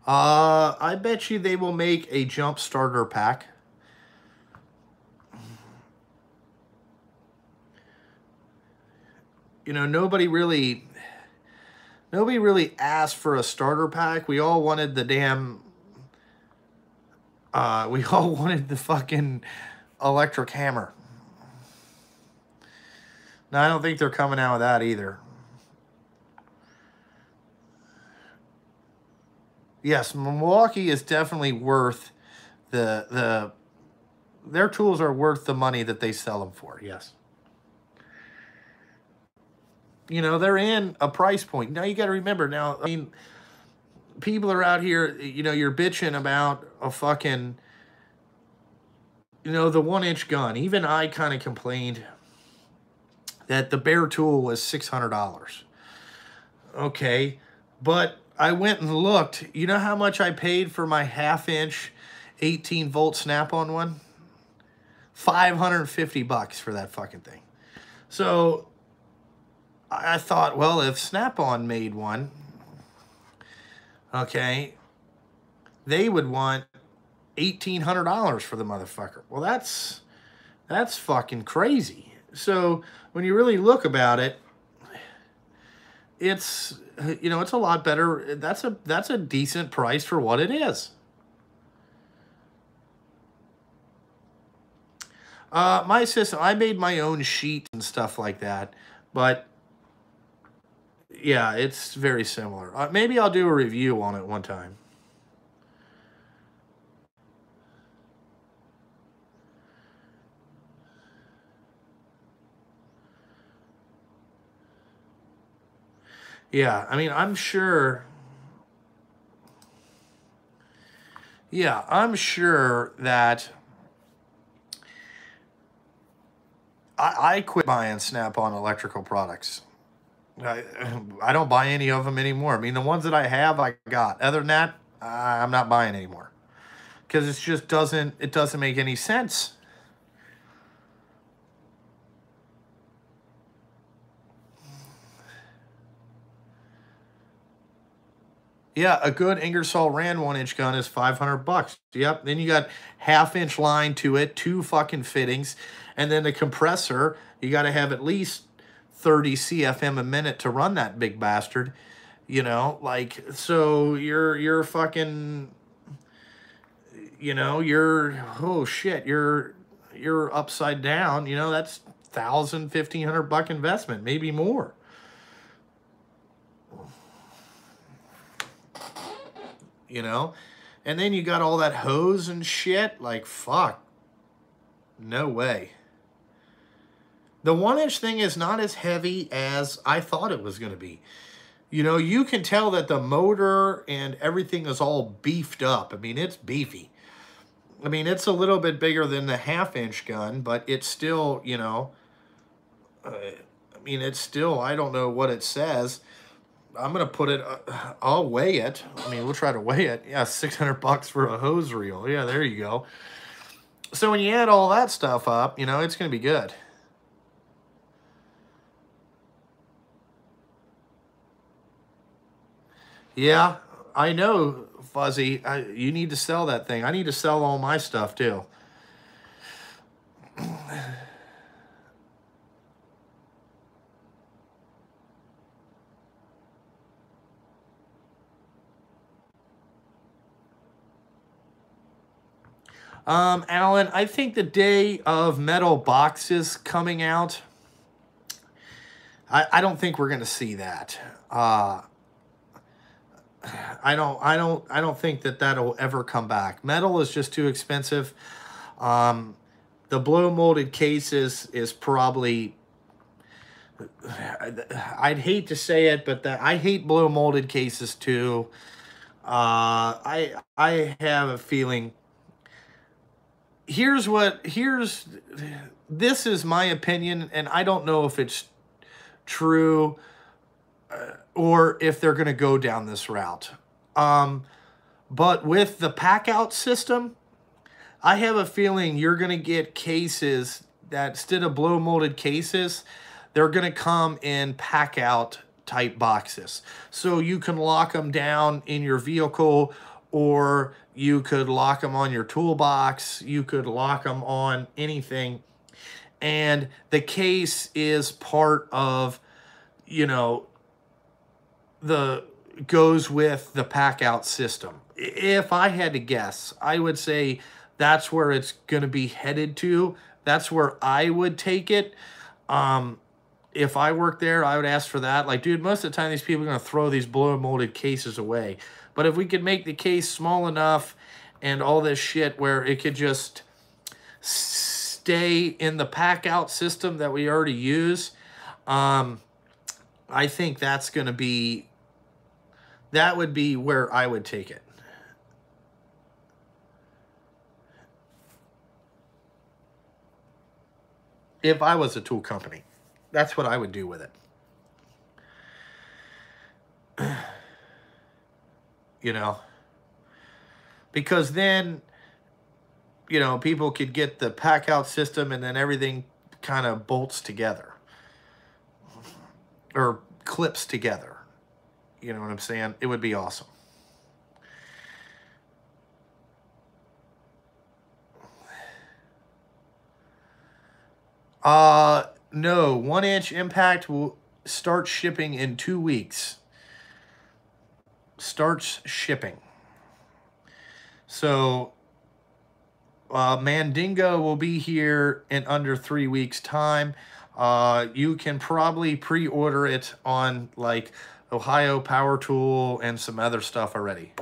Uh, I bet you they will make a jump starter pack. You know, nobody really, nobody really asked for a starter pack. We all wanted the damn, uh, we all wanted the fucking electric hammer. Now, I don't think they're coming out with that either. yes, Milwaukee is definitely worth the the their tools are worth the money that they sell them for. Yes. You know, they're in a price point. Now you got to remember now, I mean, people are out here, you know, you're bitching about a fucking you know, the 1-inch gun. Even I kind of complained that the bare tool was $600. Okay, but I went and looked. You know how much I paid for my half inch 18 volt snap on one? 550 bucks for that fucking thing. So I thought, well, if Snap on made one, okay, they would want $1,800 for the motherfucker. Well, that's, that's fucking crazy. So when you really look about it, it's, you know, it's a lot better. That's a, that's a decent price for what it is. Uh, my system, I made my own sheet and stuff like that, but yeah, it's very similar. Uh, maybe I'll do a review on it one time. Yeah, I mean, I'm sure. Yeah, I'm sure that I, I quit buying Snap-on electrical products. I, I don't buy any of them anymore. I mean, the ones that I have, I got. Other than that, I'm not buying anymore because it just doesn't it doesn't make any sense. Yeah, a good Ingersoll Rand one inch gun is 500 bucks. Yep. Then you got half inch line to it, two fucking fittings, and then the compressor. You got to have at least 30 CFM a minute to run that big bastard. You know, like so you're you're fucking you know, you're oh shit, you're you're upside down, you know, that's thousand, fifteen hundred buck investment, maybe more. you know? And then you got all that hose and shit. Like, fuck. No way. The one inch thing is not as heavy as I thought it was going to be. You know, you can tell that the motor and everything is all beefed up. I mean, it's beefy. I mean, it's a little bit bigger than the half inch gun, but it's still, you know, uh, I mean, it's still, I don't know what it says. I'm gonna put it. Uh, I'll weigh it. I mean, we'll try to weigh it. Yeah, 600 bucks for a hose reel. Yeah, there you go. So when you add all that stuff up, you know, it's gonna be good. Yeah, I know, Fuzzy. I, you need to sell that thing. I need to sell all my stuff too. Um, Alan, I think the day of metal boxes coming out, I, I don't think we're going to see that. Uh, I don't, I don't, I don't think that that'll ever come back. Metal is just too expensive. Um, the blow molded cases is probably, I'd hate to say it, but that I hate blow molded cases too. Uh, I, I have a feeling here's what here's this is my opinion and i don't know if it's true uh, or if they're going to go down this route um, but with the pack out system i have a feeling you're going to get cases that instead of blow molded cases they're going to come in pack out type boxes so you can lock them down in your vehicle or you could lock them on your toolbox. You could lock them on anything. And the case is part of, you know, the goes with the pack out system. If I had to guess, I would say that's where it's going to be headed to. That's where I would take it. Um, if I worked there, I would ask for that. Like, dude, most of the time these people are going to throw these blow molded cases away. But if we could make the case small enough and all this shit where it could just stay in the pack out system that we already use, um, I think that's going to be, that would be where I would take it. If I was a tool company, that's what I would do with it. you know, because then, you know, people could get the pack out system and then everything kind of bolts together or clips together. You know what I'm saying? It would be awesome. Uh, no, one inch impact will start shipping in two weeks. Starts shipping. So, uh, Mandingo will be here in under three weeks' time. Uh, you can probably pre-order it on like Ohio Power Tool and some other stuff already.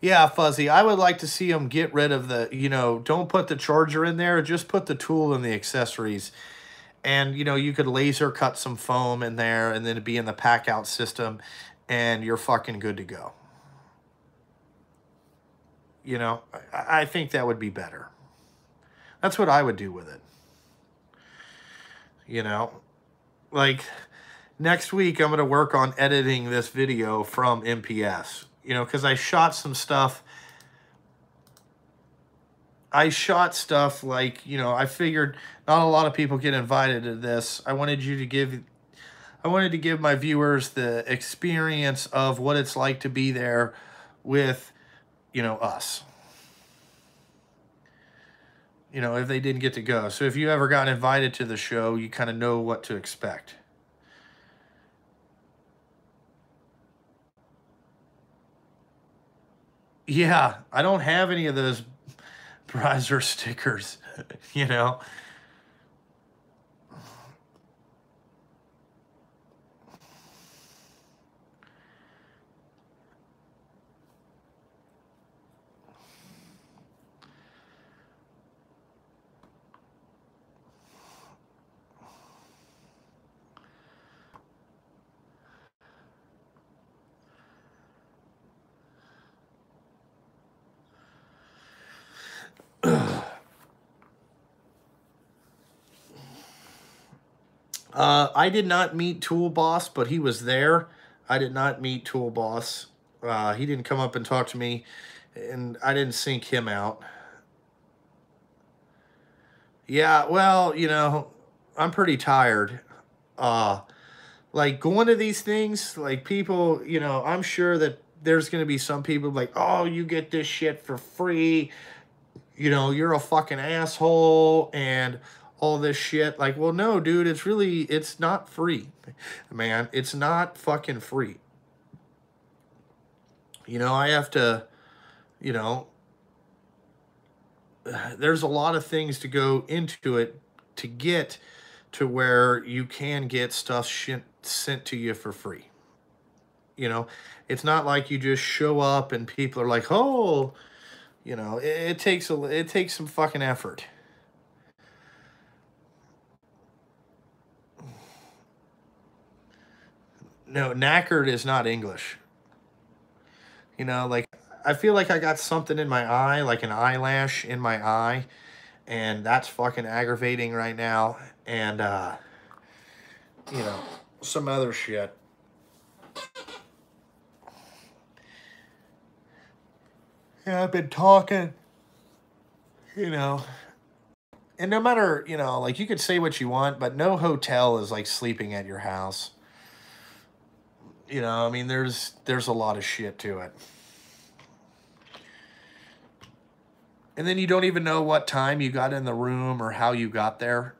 Yeah, Fuzzy, I would like to see them get rid of the, you know, don't put the charger in there, just put the tool and the accessories. And, you know, you could laser cut some foam in there and then be in the pack out system and you're fucking good to go. You know, I, I think that would be better. That's what I would do with it. You know, like next week I'm going to work on editing this video from NPS you know, because I shot some stuff. I shot stuff like, you know, I figured not a lot of people get invited to this. I wanted you to give, I wanted to give my viewers the experience of what it's like to be there with, you know, us. You know, if they didn't get to go. So if you ever got invited to the show, you kind of know what to expect. Yeah, I don't have any of those Bryzer stickers, you know. Uh, I did not meet Tool Boss, but he was there. I did not meet Tool Boss. Uh, he didn't come up and talk to me, and I didn't sync him out. Yeah, well, you know, I'm pretty tired. Uh, like going to these things, like people, you know, I'm sure that there's going to be some people like, oh, you get this shit for free. You know, you're a fucking asshole and all this shit. Like, well, no, dude, it's really, it's not free, man. It's not fucking free. You know, I have to, you know, there's a lot of things to go into it to get to where you can get stuff sent to you for free. You know, it's not like you just show up and people are like, oh, you know, it, it takes a, it takes some fucking effort. No, knackered is not English. You know, like I feel like I got something in my eye, like an eyelash in my eye, and that's fucking aggravating right now. And uh, you know, some other shit. Yeah, I've been talking, you know, and no matter, you know, like you could say what you want, but no hotel is like sleeping at your house. You know, I mean, there's there's a lot of shit to it. And then you don't even know what time you got in the room or how you got there.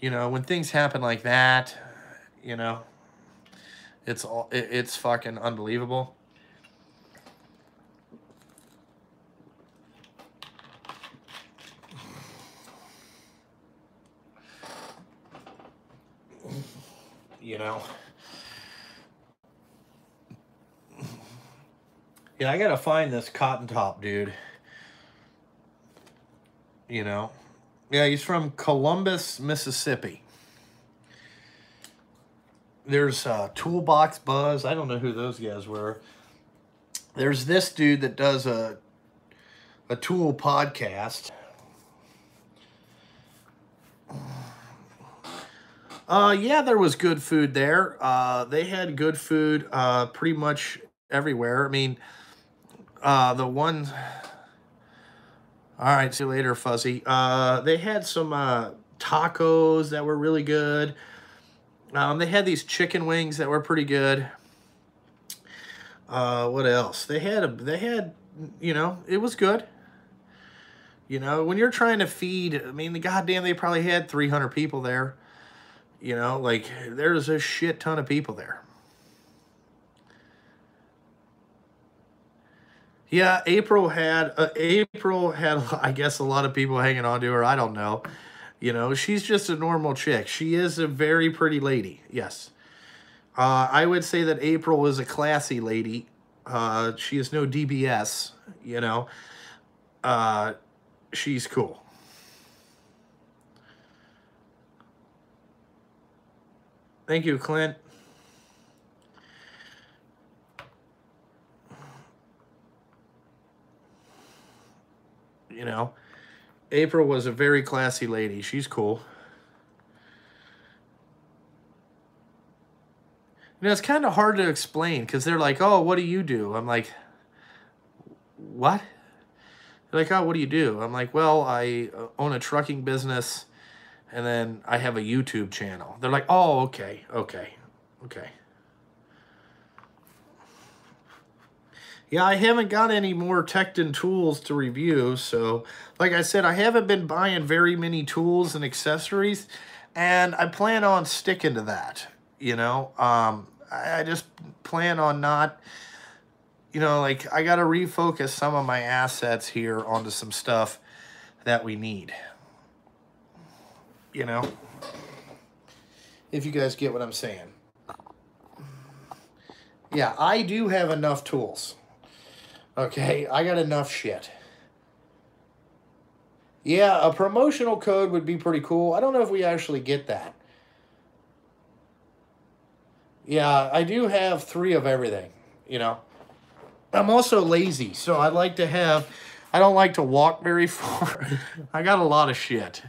You know, when things happen like that, you know, it's all it, it's fucking unbelievable. You know. Yeah, I gotta find this cotton top dude. You know. Yeah, he's from Columbus, Mississippi. There's uh, Toolbox Buzz. I don't know who those guys were. There's this dude that does a a tool podcast. Uh, yeah, there was good food there. Uh, they had good food uh, pretty much everywhere. I mean, uh, the one. All right, see you later, Fuzzy. Uh, they had some uh, tacos that were really good. Um, they had these chicken wings that were pretty good. Uh, what else? They had a, they had, you know, it was good. You know, when you're trying to feed, I mean, the goddamn, they probably had 300 people there. You know, like there's a shit ton of people there. Yeah, April had uh, April had I guess a lot of people hanging on to her. I don't know. You know, she's just a normal chick. She is a very pretty lady. Yes. Uh, I would say that April is a classy lady. Uh, she is no DBS, you know. Uh, she's cool. Thank you, Clint. You know, April was a very classy lady. She's cool. You know, it's kind of hard to explain because they're like, oh, what do you do? I'm like, what? They're like, oh, what do you do? I'm like, well, I uh, own a trucking business and then I have a YouTube channel. They're like, oh, okay, okay, okay. Yeah, I haven't got any more Tekton tools to review. So, like I said, I haven't been buying very many tools and accessories. And I plan on sticking to that, you know. Um, I, I just plan on not, you know, like I got to refocus some of my assets here onto some stuff that we need you know? If you guys get what I'm saying. Yeah, I do have enough tools. Okay, I got enough shit. Yeah, a promotional code would be pretty cool. I don't know if we actually get that. Yeah, I do have three of everything, you know. I'm also lazy, so I like to have, I don't like to walk very far. I got a lot of shit.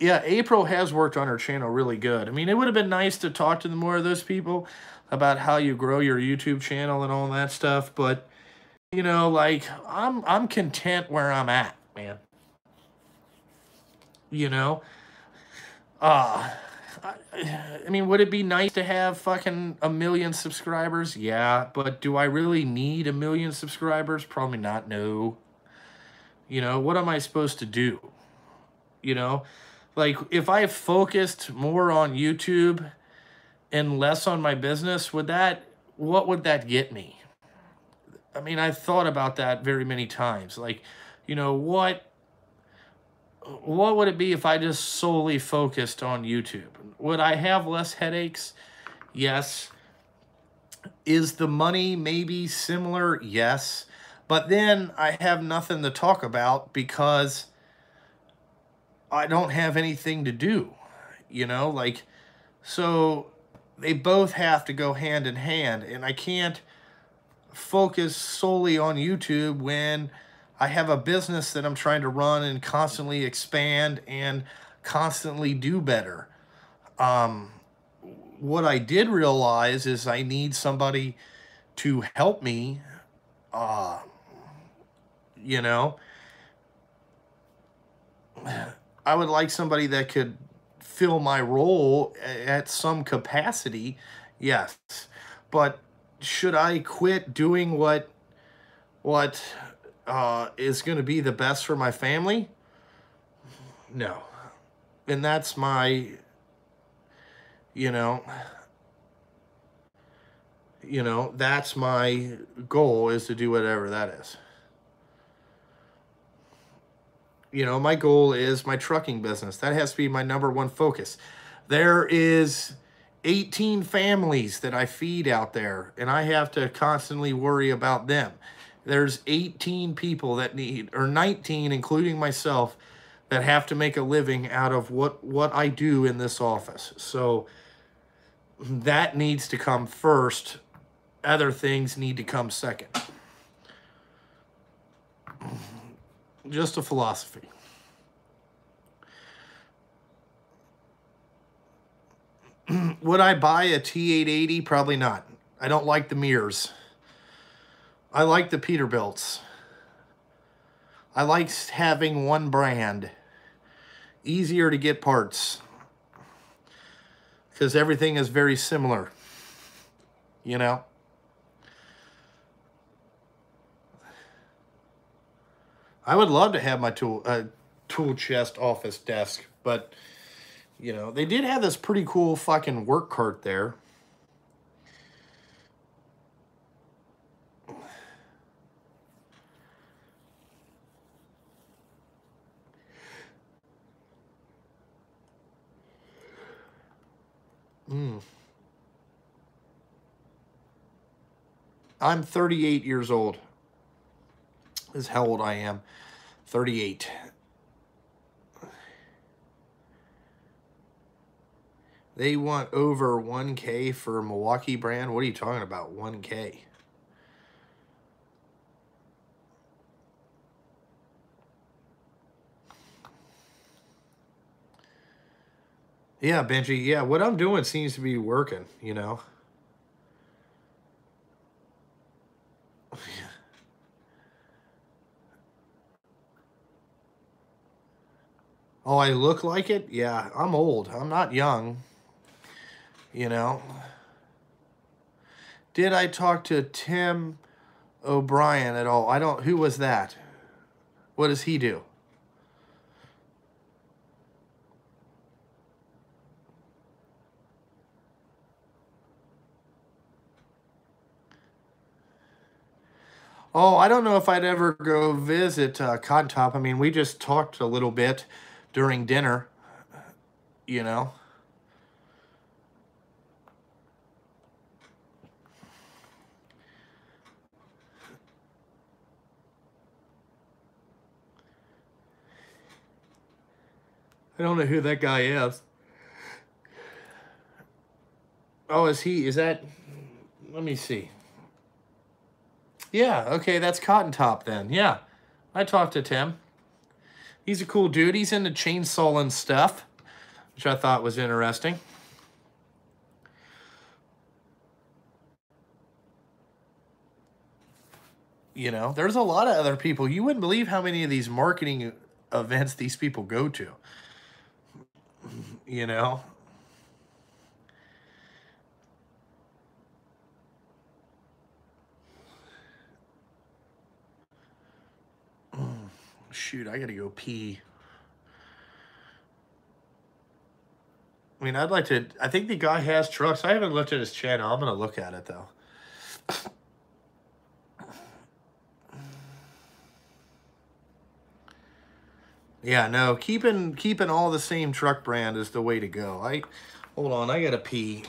yeah, April has worked on her channel really good. I mean, it would have been nice to talk to more of those people about how you grow your YouTube channel and all that stuff, but you know, like I'm I'm content where I'm at, man. You know, uh I, I mean, would it be nice to have fucking a million subscribers? Yeah, but do I really need a million subscribers? Probably not. No. You know, what am I supposed to do? You know, like if I focused more on YouTube and less on my business, would that what would that get me? I mean, I've thought about that very many times. Like, you know, what what would it be if I just solely focused on YouTube? Would I have less headaches? Yes. Is the money maybe similar? Yes. But then I have nothing to talk about because I don't have anything to do, you know, like, so they both have to go hand in hand, and I can't focus solely on YouTube when I have a business that I'm trying to run and constantly expand and constantly do better. Um, what I did realize is I need somebody to help me, uh, you know, I would like somebody that could fill my role at some capacity, yes. But should I quit doing what what uh, is going to be the best for my family? No. And that's my, you know, you know, that's my goal is to do whatever that is you know, my goal is my trucking business. That has to be my number one focus. There is 18 families that I feed out there, and I have to constantly worry about them. There's 18 people that need, or 19, including myself, that have to make a living out of what, what I do in this office. So that needs to come first. Other things need to come second Just a philosophy. Would I buy a T880? Probably not. I don't like the mirrors. I like the Peterbilts. I like having one brand. Easier to get parts. Because everything is very similar. You know? I would love to have my tool uh, tool chest office desk, but you know, they did have this pretty cool fucking work cart there. Mm. I'm 38 years old. Is how old I am. 38. They want over 1K for Milwaukee brand. What are you talking about? 1K. Yeah, Benji. Yeah, what I'm doing seems to be working, you know. Oh, I look like it? Yeah, I'm old. I'm not young. You know. Did I talk to Tim O'Brien at all? I don't who was that? What does he do? Oh, I don't know if I'd ever go visit uh, Cotton Top. I mean, we just talked a little bit during dinner, you know. I don't know who that guy is. Oh, is he? Is that? Let me see. Yeah, okay, that's Cotton Top then. Yeah, I talked to Tim. He's a cool dude. He's into chainsaw and stuff, which I thought was interesting. You know, there's a lot of other people. You wouldn't believe how many of these marketing events these people go to. You know, shoot, I gotta go pee. I mean, I'd like to. I think the guy has trucks. I haven't looked at his channel. I'm gonna look at it though. Yeah, no, keeping keeping all the same truck brand is the way to go. I hold on, I gotta pee.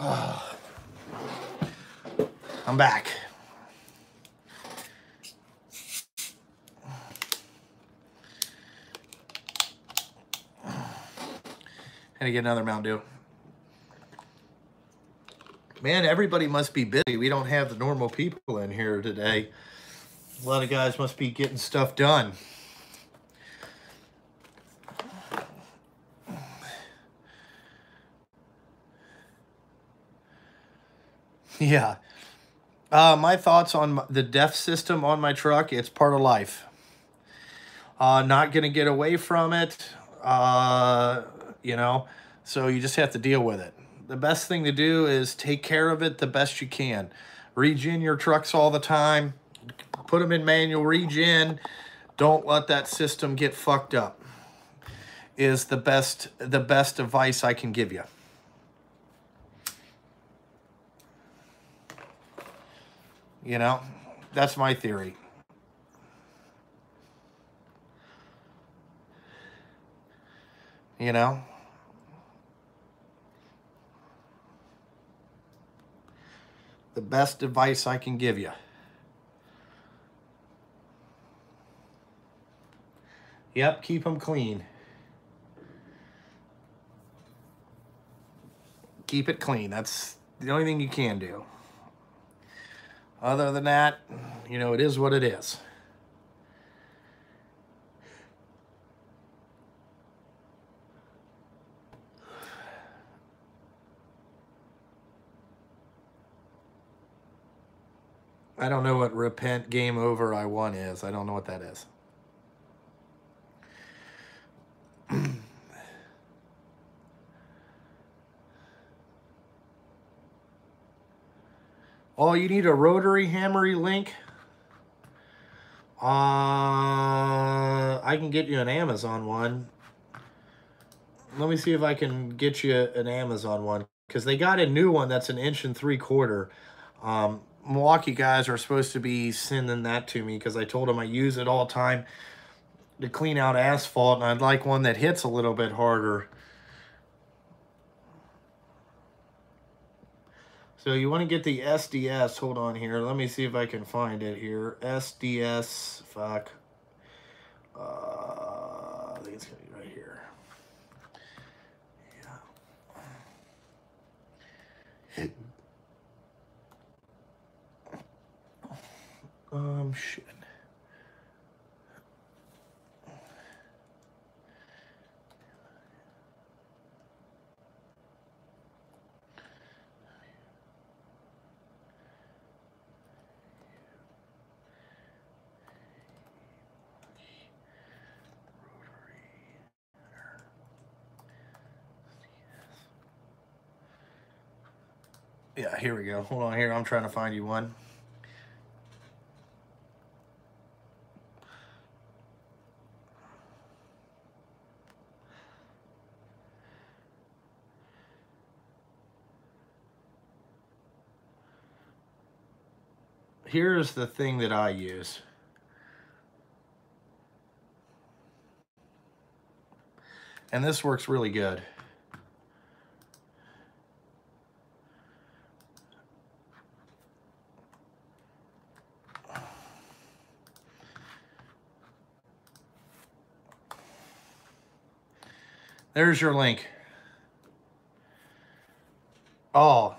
I'm back. Had to get another Mountain Dew. Man, everybody must be busy. We don't have the normal people in here today. A lot of guys must be getting stuff done. Yeah. Uh, my thoughts on the DEF system on my truck, it's part of life. Uh, not going to get away from it, uh, you know, so you just have to deal with it. The best thing to do is take care of it the best you can. Regen your trucks all the time. Put them in manual regen. Don't let that system get fucked up. Is the best the best advice I can give you. You know, that's my theory. You know? The best advice I can give you. Yep, keep them clean. Keep it clean. That's the only thing you can do. Other than that, you know, it is what it is. I don't know what repent game over I won is. I don't know what that is. Oh, you need a rotary hammery link? Uh, I can get you an Amazon one. Let me see if I can get you an Amazon one. Because they got a new one that's an inch and three quarter. Um, Milwaukee guys are supposed to be sending that to me because I told them I use it all the time to clean out asphalt. And I'd like one that hits a little bit harder. So you want to get the SDS. Hold on here. Let me see if I can find it here. SDS. Fuck. Uh, I think it's going to be right here. Yeah. Um, shit. Here we go. Hold on here. I'm trying to find you one. Here's the thing that I use. And this works really good. There's your link. Oh.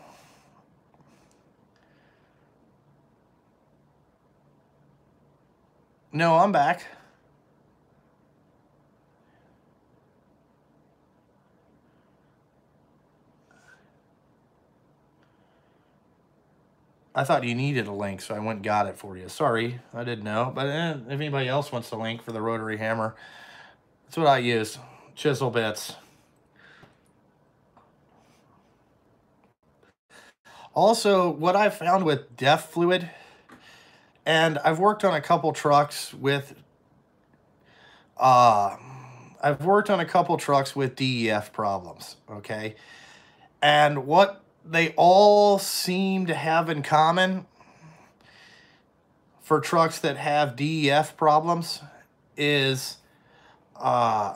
No, I'm back. I thought you needed a link, so I went and got it for you. Sorry, I didn't know. But eh, if anybody else wants a link for the rotary hammer, that's what I use chisel bits. Also, what I've found with DEF fluid, and I've worked on a couple trucks with, uh, I've worked on a couple trucks with DEF problems, okay? And what they all seem to have in common for trucks that have DEF problems is uh,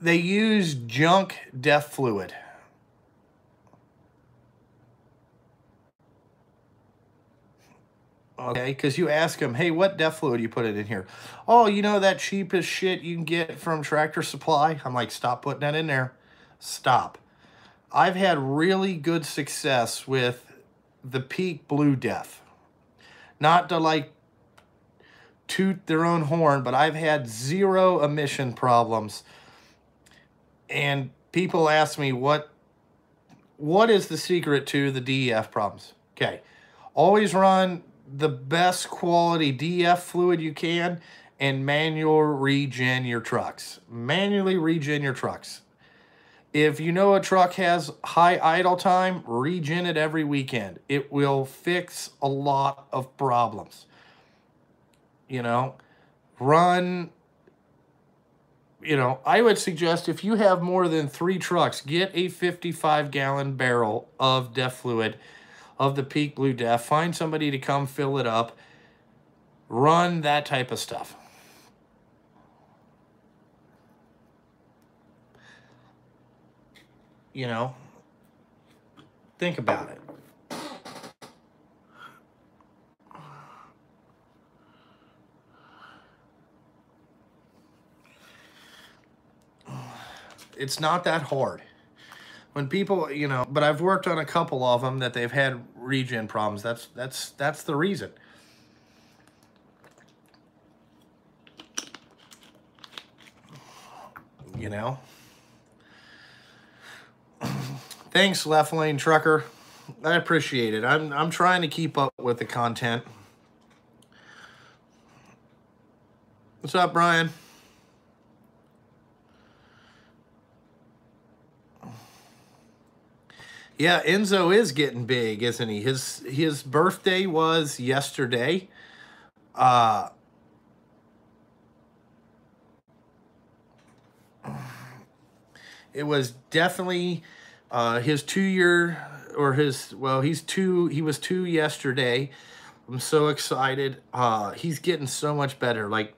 they use junk DEF fluid. Okay, because you ask them, hey, what DEF fluid you put it in here? Oh, you know that cheapest shit you can get from Tractor Supply? I'm like, stop putting that in there. Stop. I've had really good success with the Peak Blue DEF. Not to like toot their own horn, but I've had zero emission problems and people ask me what what is the secret to the DEF problems? Okay, always run the best quality DEF fluid you can and manual regen your trucks. Manually regen your trucks. If you know a truck has high idle time, regen it every weekend. It will fix a lot of problems. You know, run, you know, I would suggest if you have more than three trucks, get a 55 gallon barrel of DEF fluid of the Peak Blue DEF. Find somebody to come fill it up. Run that type of stuff. you know, think about it. It's not that hard. When people, you know, but I've worked on a couple of them that they've had regen problems. That's that's that's the reason. You know? Thanks, Left Lane Trucker. I appreciate it. I'm I'm trying to keep up with the content. What's up, Brian? Yeah, Enzo is getting big, isn't he? His his birthday was yesterday. Uh it was definitely uh, his two year or his well, he's two. He was two yesterday. I'm so excited. Uh, he's getting so much better. Like,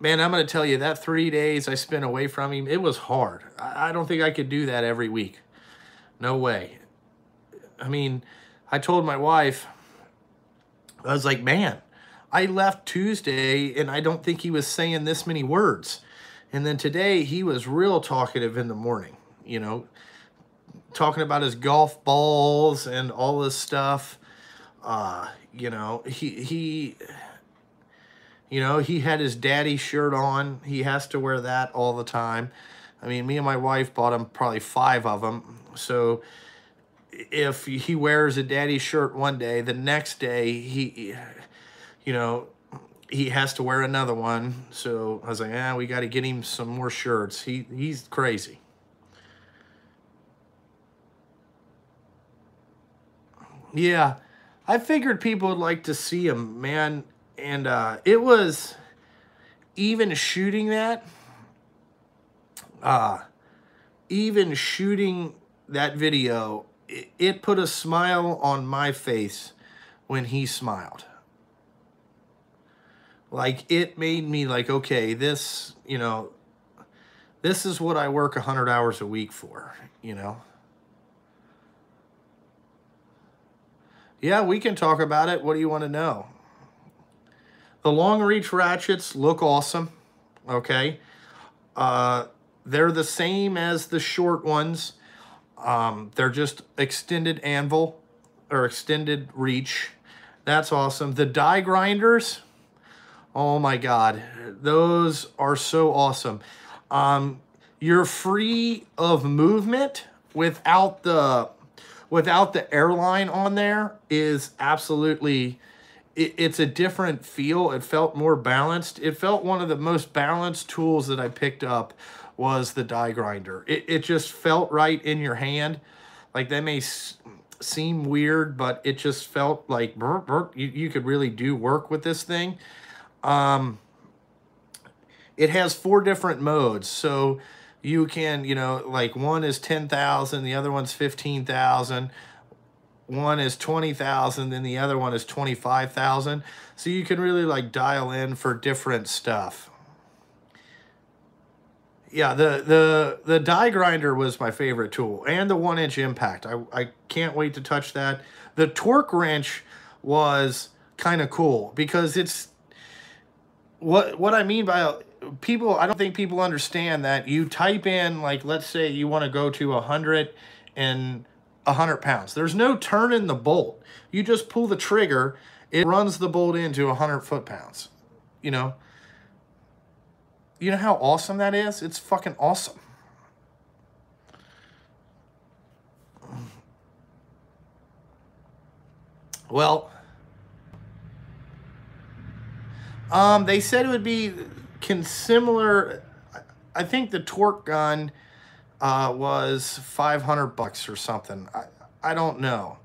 man, I'm gonna tell you that three days I spent away from him, it was hard. I, I don't think I could do that every week. No way. I mean, I told my wife, I was like, man, I left Tuesday and I don't think he was saying this many words. And then today he was real talkative in the morning, you know, talking about his golf balls and all this stuff. Uh, you know, he he you know, he had his daddy shirt on. He has to wear that all the time. I mean, me and my wife bought him probably five of them. So if he wears a daddy shirt one day, the next day he, you know, he has to wear another one. So I was like, yeah, we got to get him some more shirts. He he's crazy. Yeah, I figured people would like to see him, man. And uh, it was even shooting that, uh, even shooting that video, it, it put a smile on my face when he smiled. Like, it made me like, okay, this, you know, this is what I work 100 hours a week for, you know? Yeah, we can talk about it. What do you want to know? The long reach ratchets look awesome. Okay. Uh, they're the same as the short ones. Um, they're just extended anvil or extended reach. That's awesome. The die grinders, oh my God, those are so awesome. Um, you're free of movement without the without the airline on there is absolutely it, it's a different feel it felt more balanced it felt one of the most balanced tools that i picked up was the die grinder it, it just felt right in your hand like that may seem weird but it just felt like burr, burr, you, you could really do work with this thing um it has four different modes so you can, you know, like one is 10,000, the other one's 15,000. One is 20,000, then the other one is 25,000. So you can really like dial in for different stuff. Yeah, the the the die grinder was my favorite tool and the 1-inch impact. I I can't wait to touch that. The torque wrench was kind of cool because it's what what I mean by people i don't think people understand that you type in like let's say you want to go to a hundred and a hundred pounds there's no turning the bolt you just pull the trigger it runs the bolt into a hundred foot pounds you know you know how awesome that is? It's fucking awesome. Well, um, they said it would be can similar. I think the torque gun uh, was 500 bucks or something. I, I don't know.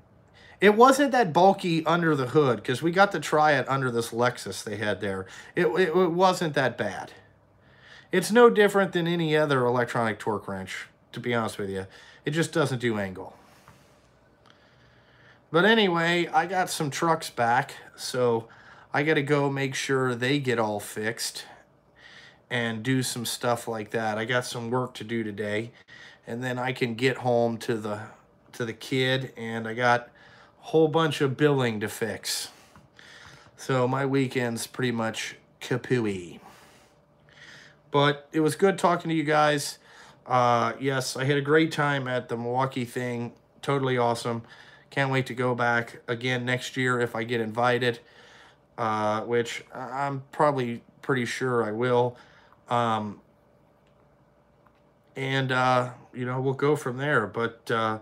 It wasn't that bulky under the hood because we got to try it under this Lexus they had there. It, it, it wasn't that bad. It's no different than any other electronic torque wrench, to be honest with you. It just doesn't do angle. But anyway, I got some trucks back, so I got to go make sure they get all fixed and do some stuff like that. I got some work to do today, and then I can get home to the to the kid, and I got a whole bunch of billing to fix. So my weekend's pretty much kapooey. But it was good talking to you guys. Uh, yes, I had a great time at the Milwaukee thing. Totally awesome. Can't wait to go back again next year if I get invited, uh, which I'm probably pretty sure I will. Um, and, uh, you know, we'll go from there. But uh,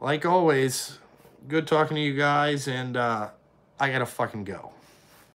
like always, good talking to you guys, and uh, I gotta fucking go.